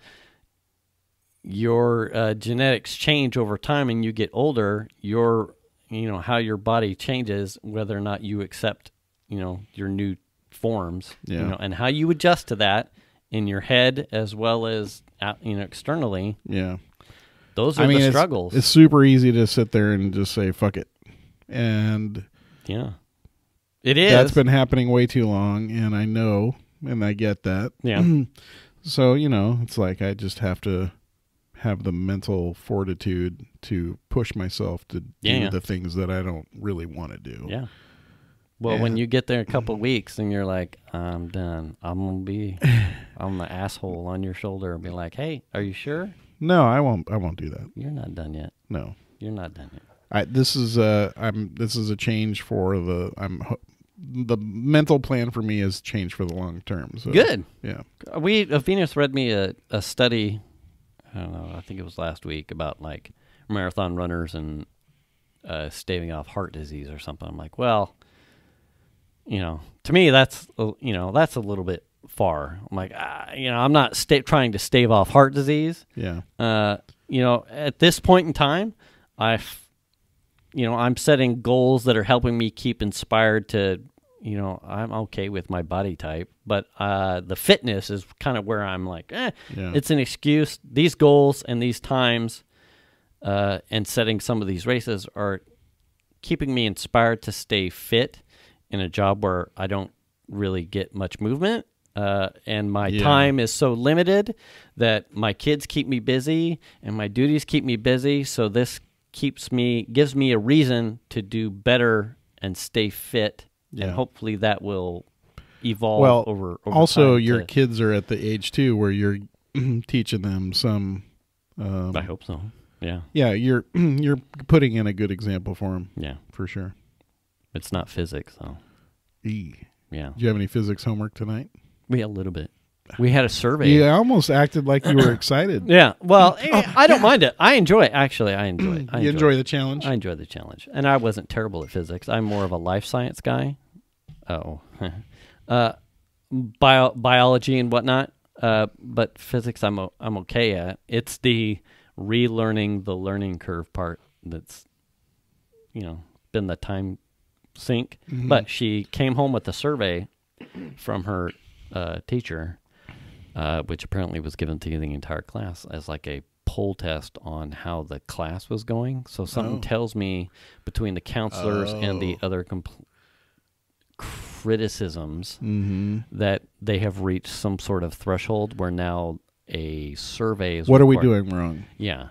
your uh, genetics change over time and you get older, your you know how your body changes, whether or not you accept you know your new forms, Yeah. you know, and how you adjust to that in your head as well as out, you know externally. yeah. Those are I mean, the struggles. It's super easy to sit there and just say "fuck it," and yeah, it is. that's been happening way too long, and I know, and I get that. yeah, So you know, it's like I just have to have the mental fortitude to push myself to do Yeah. the things that I don't really want to do. yeah. Well, when you get there a couple weeks and you're like, I'm done. I'm gonna be, I'm the asshole on your shoulder and be like, Hey, are you sure? No, I won't. I won't do that. You're not done yet. No. You're not done yet. I, this is a I'm this is a change for the I'm the mental plan for me is change for the long term. So Good. Yeah. We uh, Venus read me a, a study. I don't know. I think it was last week about like marathon runners and uh, staving off heart disease or something. I'm like, well, you know, to me that's you know that's a little bit far. I'm like, ah, you know, I'm not sta- trying to stave off heart disease. Yeah. Uh, you know, at this point in time, I, you know, I'm setting goals that are helping me keep inspired to, you know, I'm okay with my body type, but uh, the fitness is kind of where I'm like, eh, Yeah. it's an excuse. These goals and these times, uh, and setting some of these races are keeping me inspired to stay fit in a job where I don't really get much movement. Uh, and my Yeah. time is so limited that my kids keep me busy and my duties keep me busy. So this keeps me, gives me a reason to do better and stay fit. Yeah. And hopefully that will evolve well, over, over also your to- kids are at the age too where you're teaching them some. Um, I hope so. Yeah. yeah, you're you're putting in a good example for them Yeah. for sure. It's not physics though. E. Yeah. Do you have any physics homework tonight? We a little bit. We had a survey. You almost acted like you were excited. Yeah. Well, eh, I don't mind it. I enjoy it. Actually, I enjoy it. I you enjoy, enjoy the challenge? I enjoy the challenge, and I wasn't terrible at physics. I'm more of a life science guy. Oh, uh, bio, biology and whatnot. Uh, but physics, I'm o- I'm okay at. It's the relearning the learning curve part that's, you know, been the time sink. But she came home with a survey from her uh, teacher, uh, which apparently was given to the entire class as like a poll test on how the class was going. So something Oh. tells me between the counselors and the other compl- criticisms mm-hmm. that they have reached some sort of threshold where now a survey is What are we doing wrong? Yeah.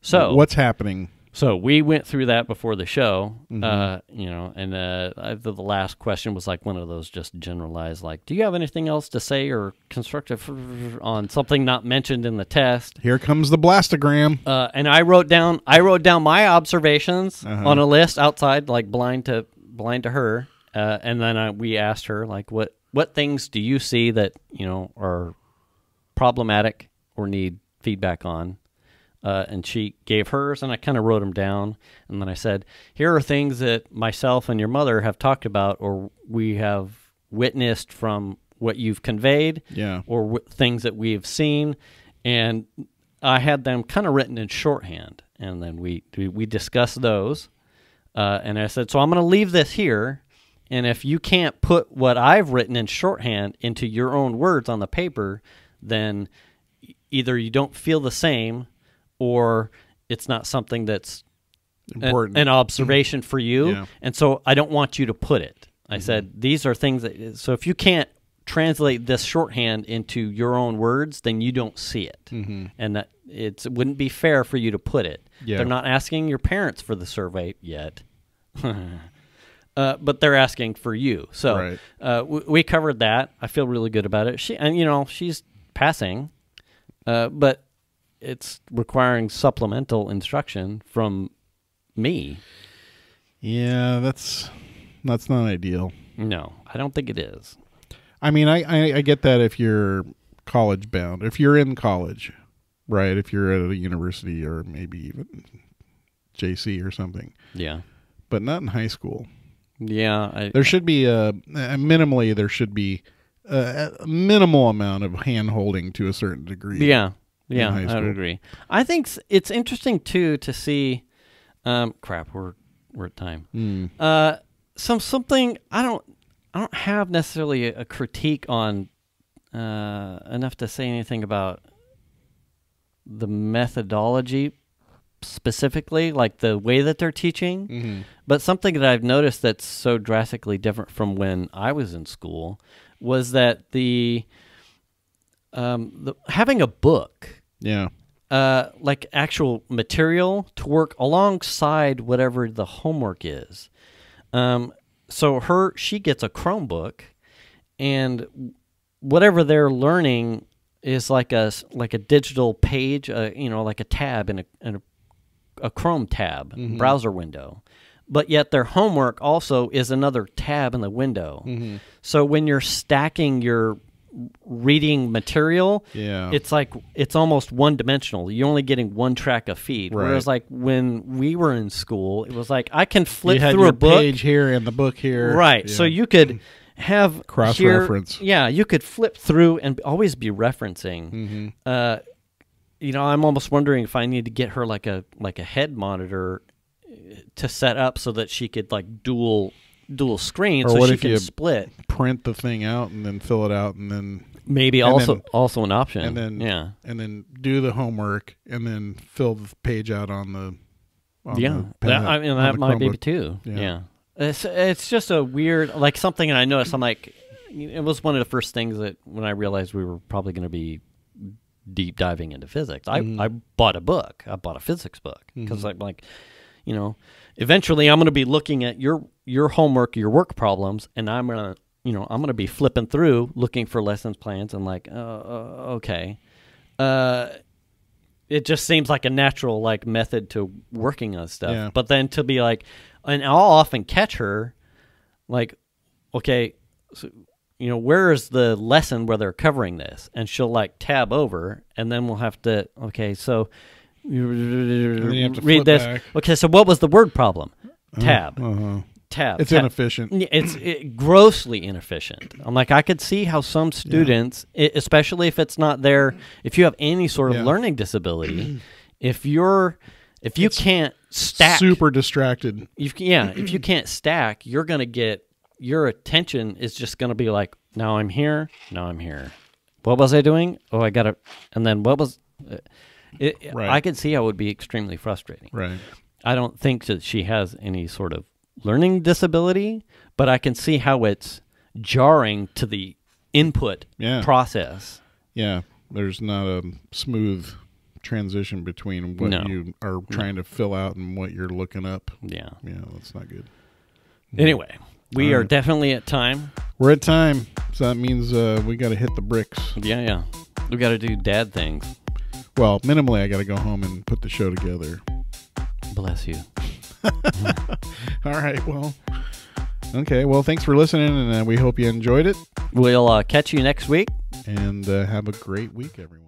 So what's happening? So we went through that before the show, Mm-hmm. uh, you know, and uh, the, the last question was like one of those just generalized, like, do you have anything else to say or constructive on something not mentioned in the test? Here comes the blastogram. Uh, and I wrote down, I wrote down my observations Uh-huh. on a list outside, like blind to blind to her, uh, and then uh, we asked her, like, what what things do you see that you know are problematic or need feedback on? Uh, and she gave hers, and I kind of wrote them down. And then I said, "Here are things that myself and your mother have talked about, or we have witnessed from what you've conveyed, Yeah. or w- things that we have seen." And I had them kind of written in shorthand, and then we we, discussed those. Uh, and I said, "So I'm going to leave this here." And if you can't put what I've written in shorthand into your own words on the paper, then either you don't feel the same or it's not something that's an- Important. An, observation for you. Yeah. And so I don't want you to put it. I said, these are things that, so if you can't translate this shorthand into your own words, then you don't see it. And that it's, it wouldn't be fair for you to put it. Yeah. They're not asking your parents for the survey yet. Uh, but they're asking for you. So Right. uh, w- we covered that. I feel really good about it. She and you know she's passing, uh, but it's requiring supplemental instruction from me. Yeah, that's that's not ideal. No, I don't think it is. I mean, I, I I get that if you're college bound, if you're in college, right? If you're at a university or maybe even JC or something, Yeah, but not in high school. yeah. I, There should be a, minimally there should be a, a minimal amount of hand holding to a certain degree. yeah, yeah. I would agree. I think it's interesting too to see. Um, crap, we're we're at time. Mm. Uh, some something I don't I don't have necessarily a, a critique on uh, enough to say anything about the methodology specifically, like the way that they're teaching. Mm-hmm. But something that I've noticed that's so drastically different from when I was in school was that the um, the having a book Yeah. uh, like actual material to work alongside whatever the homework is. Um, so her she gets a Chromebook, and whatever they're learning is like a like a digital page, uh, you know, like a tab in a, in a, a Chrome tab browser window. But yet their homework also is another tab in the window. So when you're stacking your reading material, Yeah. it's like it's almost one dimensional. You're only getting one track of feed. Right. Whereas like when we were in school, it was like I can flip through a book. page here and the book here. Right. So you could have here- Cross-reference. Yeah, you could flip through and always be referencing. Mhm. Uh, you know, I'm almost wondering if I need to get her like a like a head monitor uh, to set up so that she could like dual dual screen Or so what she if can you- split. print the thing out and then fill it out and then Maybe and also then- also an option. and then yeah. and then do the homework and then fill the page out on the on yeah, the that, I mean that might be too. Yeah. Yeah. it's it's just a weird like something, and I noticed. I'm like, it was one of the first things that when I realized we were probably going to be deep diving into physics. I Mhm. I bought a book. I bought a physics book because Mhm. I'm like, you know, eventually I'm going to be looking at your your homework, your work problems, and I'm gonna you know I'm going to be flipping through looking for lessons plans and like, uh, uh, okay. Uh, it just seems like a natural like method to working on stuff. Yeah. But then to be like, and I'll often catch her, like, okay, so, you know, where is the lesson where they're covering this? And she'll like tab over, and then we'll have to, okay, so you have to read this. back. Okay, so what was the word problem? Tab, Uh-huh. tab. It's tab. inefficient. It's it, grossly inefficient. I'm like, I could see how some students, i especially if it's not there, if you have any sort of Yeah. learning disability, if you're, if you can't stack, Super distracted. you, yeah, if you can't stack, you're gonna get your attention is just gonna be like, now I'm here, now I'm here. What was I doing? Oh, I got to, and then what was? Uh, it, Right. I could see how it would be extremely frustrating. Right. I don't think that she has any sort of learning disability, but I can see how it's jarring to the input Yeah. process. Yeah. There's not a smooth transition between what No. you are trying to fill out and what you're looking up. Yeah. Yeah, that's not good. Anyway, we All are right. definitely at time. We're at time, so that means uh, we got to hit the bricks. Yeah, yeah. We got to do dad things. Well, minimally, I got to go home and put the show together. Bless you. All right. Well, okay. Well, thanks for listening, and uh, we hope you enjoyed it. We'll uh, catch you next week. And uh, have a great week, everyone.